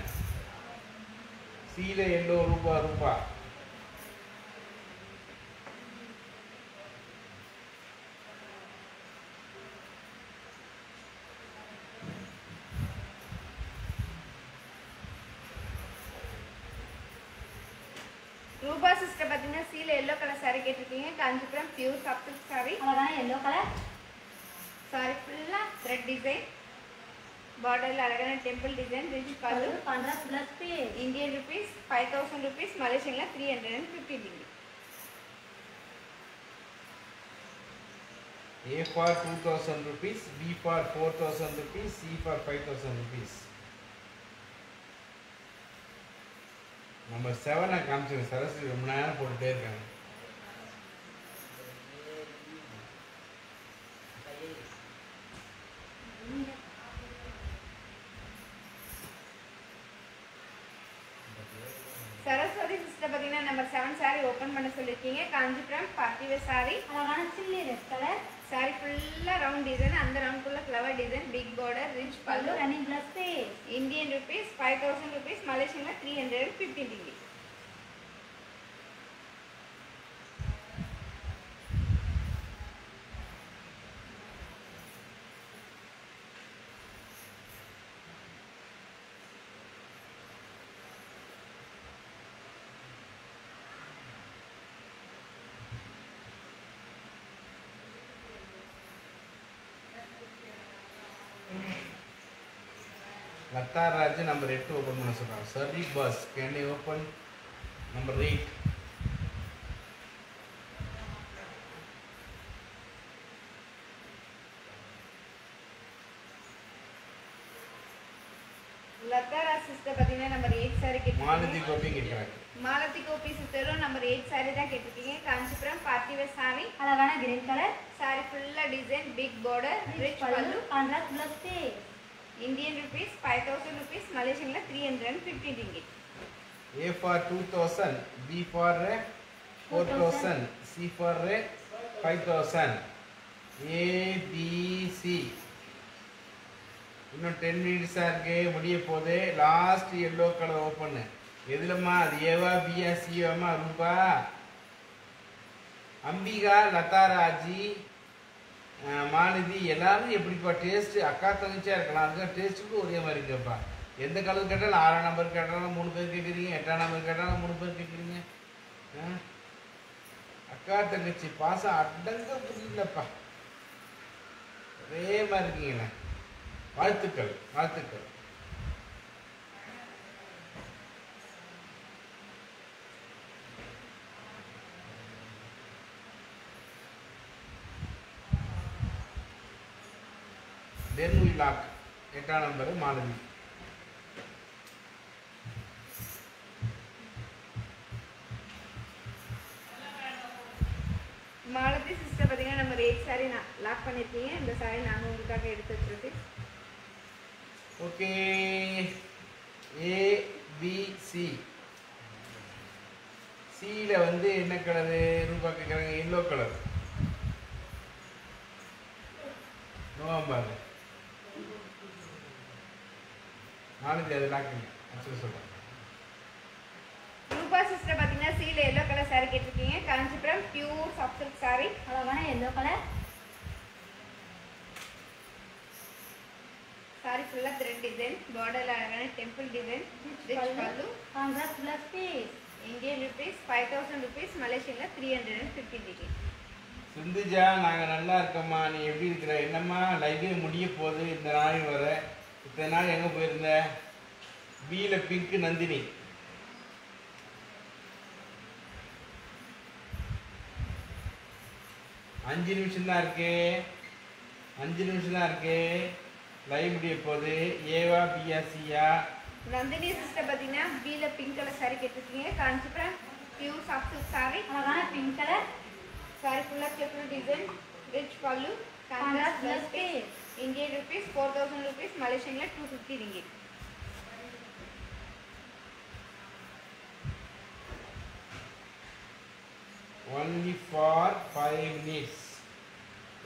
C ல yellow ரூபா ரூபா ரூபா sorry அழகான yellow colour sorry ஃபுல்லாக thread design பார்டரில் அழகான temple design rich pallu contrast plus piece Indian rupees five thousand rupees மலேசியனில் three hundred and fifty degree A for 2000 rupees B for 4000 rupees C for 5000 rupees. Number செவனை காமிச்சிருங்க சரஸ்வதி ரொம்ப நேரம் போட்டுட்டே இருக்காங்க Saraswathi sister பார்த்தீங்கன்னா number seven sorry open பண்ண சொல்லியிருக்கீங்க Kanchipuram party wear sorry அழகான chilli red colour sorry ஃபுல்லாக ரவுண்ட் டிசைன் அந்த ரவுண்ட்குள்ளே flower design big border rich pallu pallu running plus piece Indian rupees five thousand rupees Latha Raj number எட்டு open பண்ண சொல்கிறாங்க சரி bus can you open number sister பார்த்தீங்கன்னா number eight sorry Malathi கேட்டிருக்கீங்க. Copy கேட்குறாங்க. மாலதி கோபி சிஸ்டரும் number eight sorry தான் கேட்டிருக்கீங்க. காஞ்சிபுரம் பார்ட்டிவேர் சாரி அழகான கிரீன் கலர் சாரி ஃபுல்லாக design big border rich pallu. Pallu contrast plus Indian Indian rupees five thousand rupees மலேசியனில் three hundred fifty A for 2000, B for 4000, C for 5000. A, B, C. இன்னும் ten மினிட்ஸாக இருக்கு முடிய போகுது. Last yellow colour open எதுலம்மா? அது ஏவா பியா சிவாமா ரூபா? அம்பிகா லதாராஜி ராஜி மாலதி எல்லாரும் எப்படிப்பா டேஸ்ட் அக்கா தங்கச்சியாக இருக்கலாம். அதுக்கு டேஸ்ட்டுக்கு ஒரே மாதிரி இருக்குப்பா எந்த கலர் கேட்டாலும் ஆறாம் நம்பர் கேட்டாலும் மூணு பேர் கேட்குறீங்க. எட்டாம் நம்பர் கேட்டாலும் மூணு பேர் கேட்குறீங்க. அக்கா தங்கச்சி பாசம் அடங்க புரியலப்பா ஒரே மாதிரி இருக்கீங்களே. வாழ்த்துக்கள் வாழ்த்துக்கள். தென் வி லாக் எட்டாம் நம்பர் மாலதி. மாலதி சிஸ்டர் பார்த்தீங்கன்னா நம்பர் எயிட் சாரி நான் லாக் பண்ணியிருக்கீங்க. இந்த சாரி நாங்கள் உங்களுக்காக எடுத்து வச்சிருக்கேன் ஓகே ஏ பி சி சியில் வந்து என்ன கலரு ரூபா கேட்குறாங்க எல்லோ கலர் நோவாம்பாரு. நாளைக்கு அது லாக்குங்க ஆக்சுவலி சொல்கிறேன் ரூபா சிஸ்டர் பார்த்தீங்கன்னா சீல எல்லோ கலர் சாரி கேட்டிருக்கீங்க Kanchipuram pure soft silk saree அழகான எல்லோ கலர் சாரி ஃபுல்லாக த்ரெட் டிசைன் பார்டரில் அழகான temple design rich pallu contrast plus piece Indian rupees five thousand rupees மலேசியனில் three hundred and fifty டிகிரி சிந்துஜா நாங்கள் நல்லா இருக்கோம்மா. நீ எப்படி இருக்கிற? என்னம்மா? லைஃபே முடிய போகுது. இந்த நாளையும் வர. இத்தனை நாள் எங்கே போயிருந்த? பியில் பிங்க் நந்தினி. அஞ்சு நிமிஷம் தான் இருக்கு. அஞ்சு நிமிஷம் தான் இருக்கு. லைவ் முடிய போகுது. ஏவா பியா சியா நந்தினி சிஸ்டர் பார்த்தீங்கன்னா பியில் பிங்க் கலர் சாரி கேட்டிருக்கீங்க. காஞ்சிபுரம் பியூ சாஃப்ட் சாரி அழகான pink colour design rich pallu contrast Contrast plus blouse. Indian rupees four thousand rupees மலேசியனில் two fifty ringgit only for five minutes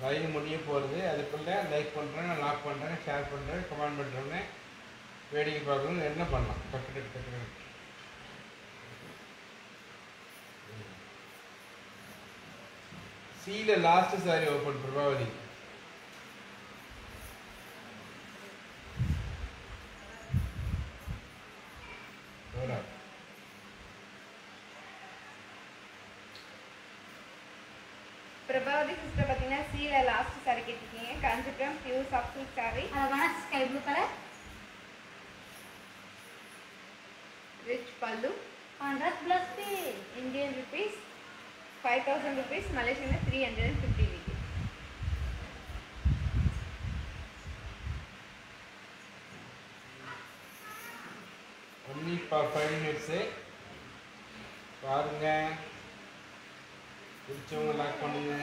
live முடிய போகிறது அதுக்குள்ளே லைக் பண்ணுறேன் லாக் பண்ணுறேன் share பண்ணுறேன் comment பண்ணுறேன்னு வேடிக்கை பார்க்கணும் என்ன பண்ணலாம்? டக்கு டக்கு டக்கு. டக்கு. சீல last saree open Prabhavathi Hold up. Prabhavathi sister பார்த்தீங்கன்னா சீல லாஸ்ட் saree கேட்டிருக்கீங்க Kanchipuram pure soft silk saree அழகான sky blue colour rich pallu contrast plus piece Indian rupees five thousand rupees மலேசியனில் three hundred and fifty rupees only for five minutes பாருங்க. பிடிச்சவங்க lock பண்ணுங்க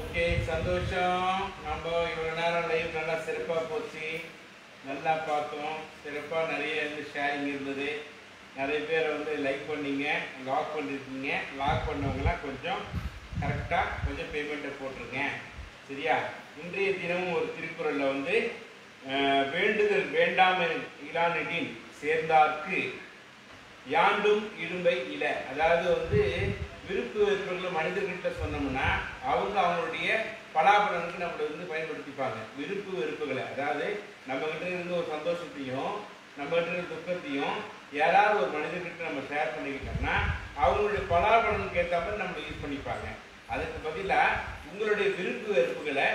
okay சந்தோஷம். நம்ம இவ்வளோ நேரம் live நல்லா சிறப்பாக போச்சு. நல்லா பார்த்தோம். சிறப்பாக நிறைய வந்து ஷேரிங் இருந்தது. நிறைய பேர் வந்து லைக் பண்ணீங்க லாக் பண்ணியிருக்கீங்க லாக் பண்ணவங்களாம் கொஞ்சம் கரெக்டாக கொஞ்சம் பேமெண்ட்டை போட்டிருங்க. சரியா? இன்றைய தினமும் ஒரு திருக்குறளில் வந்து வேண்டுதல் வேண்டாம் இலானிடின் சேர்ந்தார்க்கு யாண்டும் இடும்பை இல. அதாவது வந்து விருப்பு வெறுப்புகளை மனிதர்கிட்ட சொன்னோம்னா அவங்க அவங்களுடைய பலாபலனுக்கு நம்மளை வந்து பயன்படுத்திப்பாங்க. விருப்பு வெறுப்புகளை. அதாவது நம்மகிட்ட இருந்து ஒரு சந்தோஷத்தையும் நம்மகிட்ட இருந்து துக்கத்தையும் யாராவது ஒரு மனிதர்கிட்ட நம்ம ஷேர் பண்ணிக்கிட்டோம்னா அவங்களுடைய பலாபலனுக்கு ஏற்ற மாதிரி நம்மளை யூஸ் பண்ணிப்பாங்க. அதுக்கு பதிலாக உங்களுடைய விருப்பு வெறுப்புகளை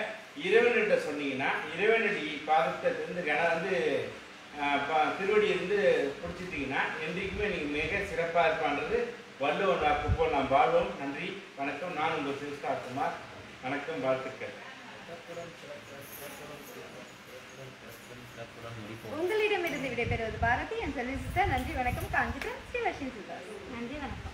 இறைவன்கிட்ட சொன்னீங்கன்னா இறைவனடி பாதத்தை இருந்து கன வந்து ப- திருவடி இருந்து பிடிச்சிட்டிங்கன்னா என்றைக்குமே நீங்கள் மிக சிறப்பாக இருப்பான்றது வள்ளுவன் வாக்கு போல் நாம் வாழ்வோம். நன்றி வணக்கம். நான் உங்கள் சிவஸ்தா குமார். வணக்கம் வாழ்த்துக்கள். உங்களிடமிருந்து விடைபெறுவது பாரதி. என் செல்வி சிஸ்டர் நன்றி வணக்கம். காஞ்சிபுரம் ஸ்ரீவர்ஷன் சிஸ்டர் நன்றி வணக்கம்.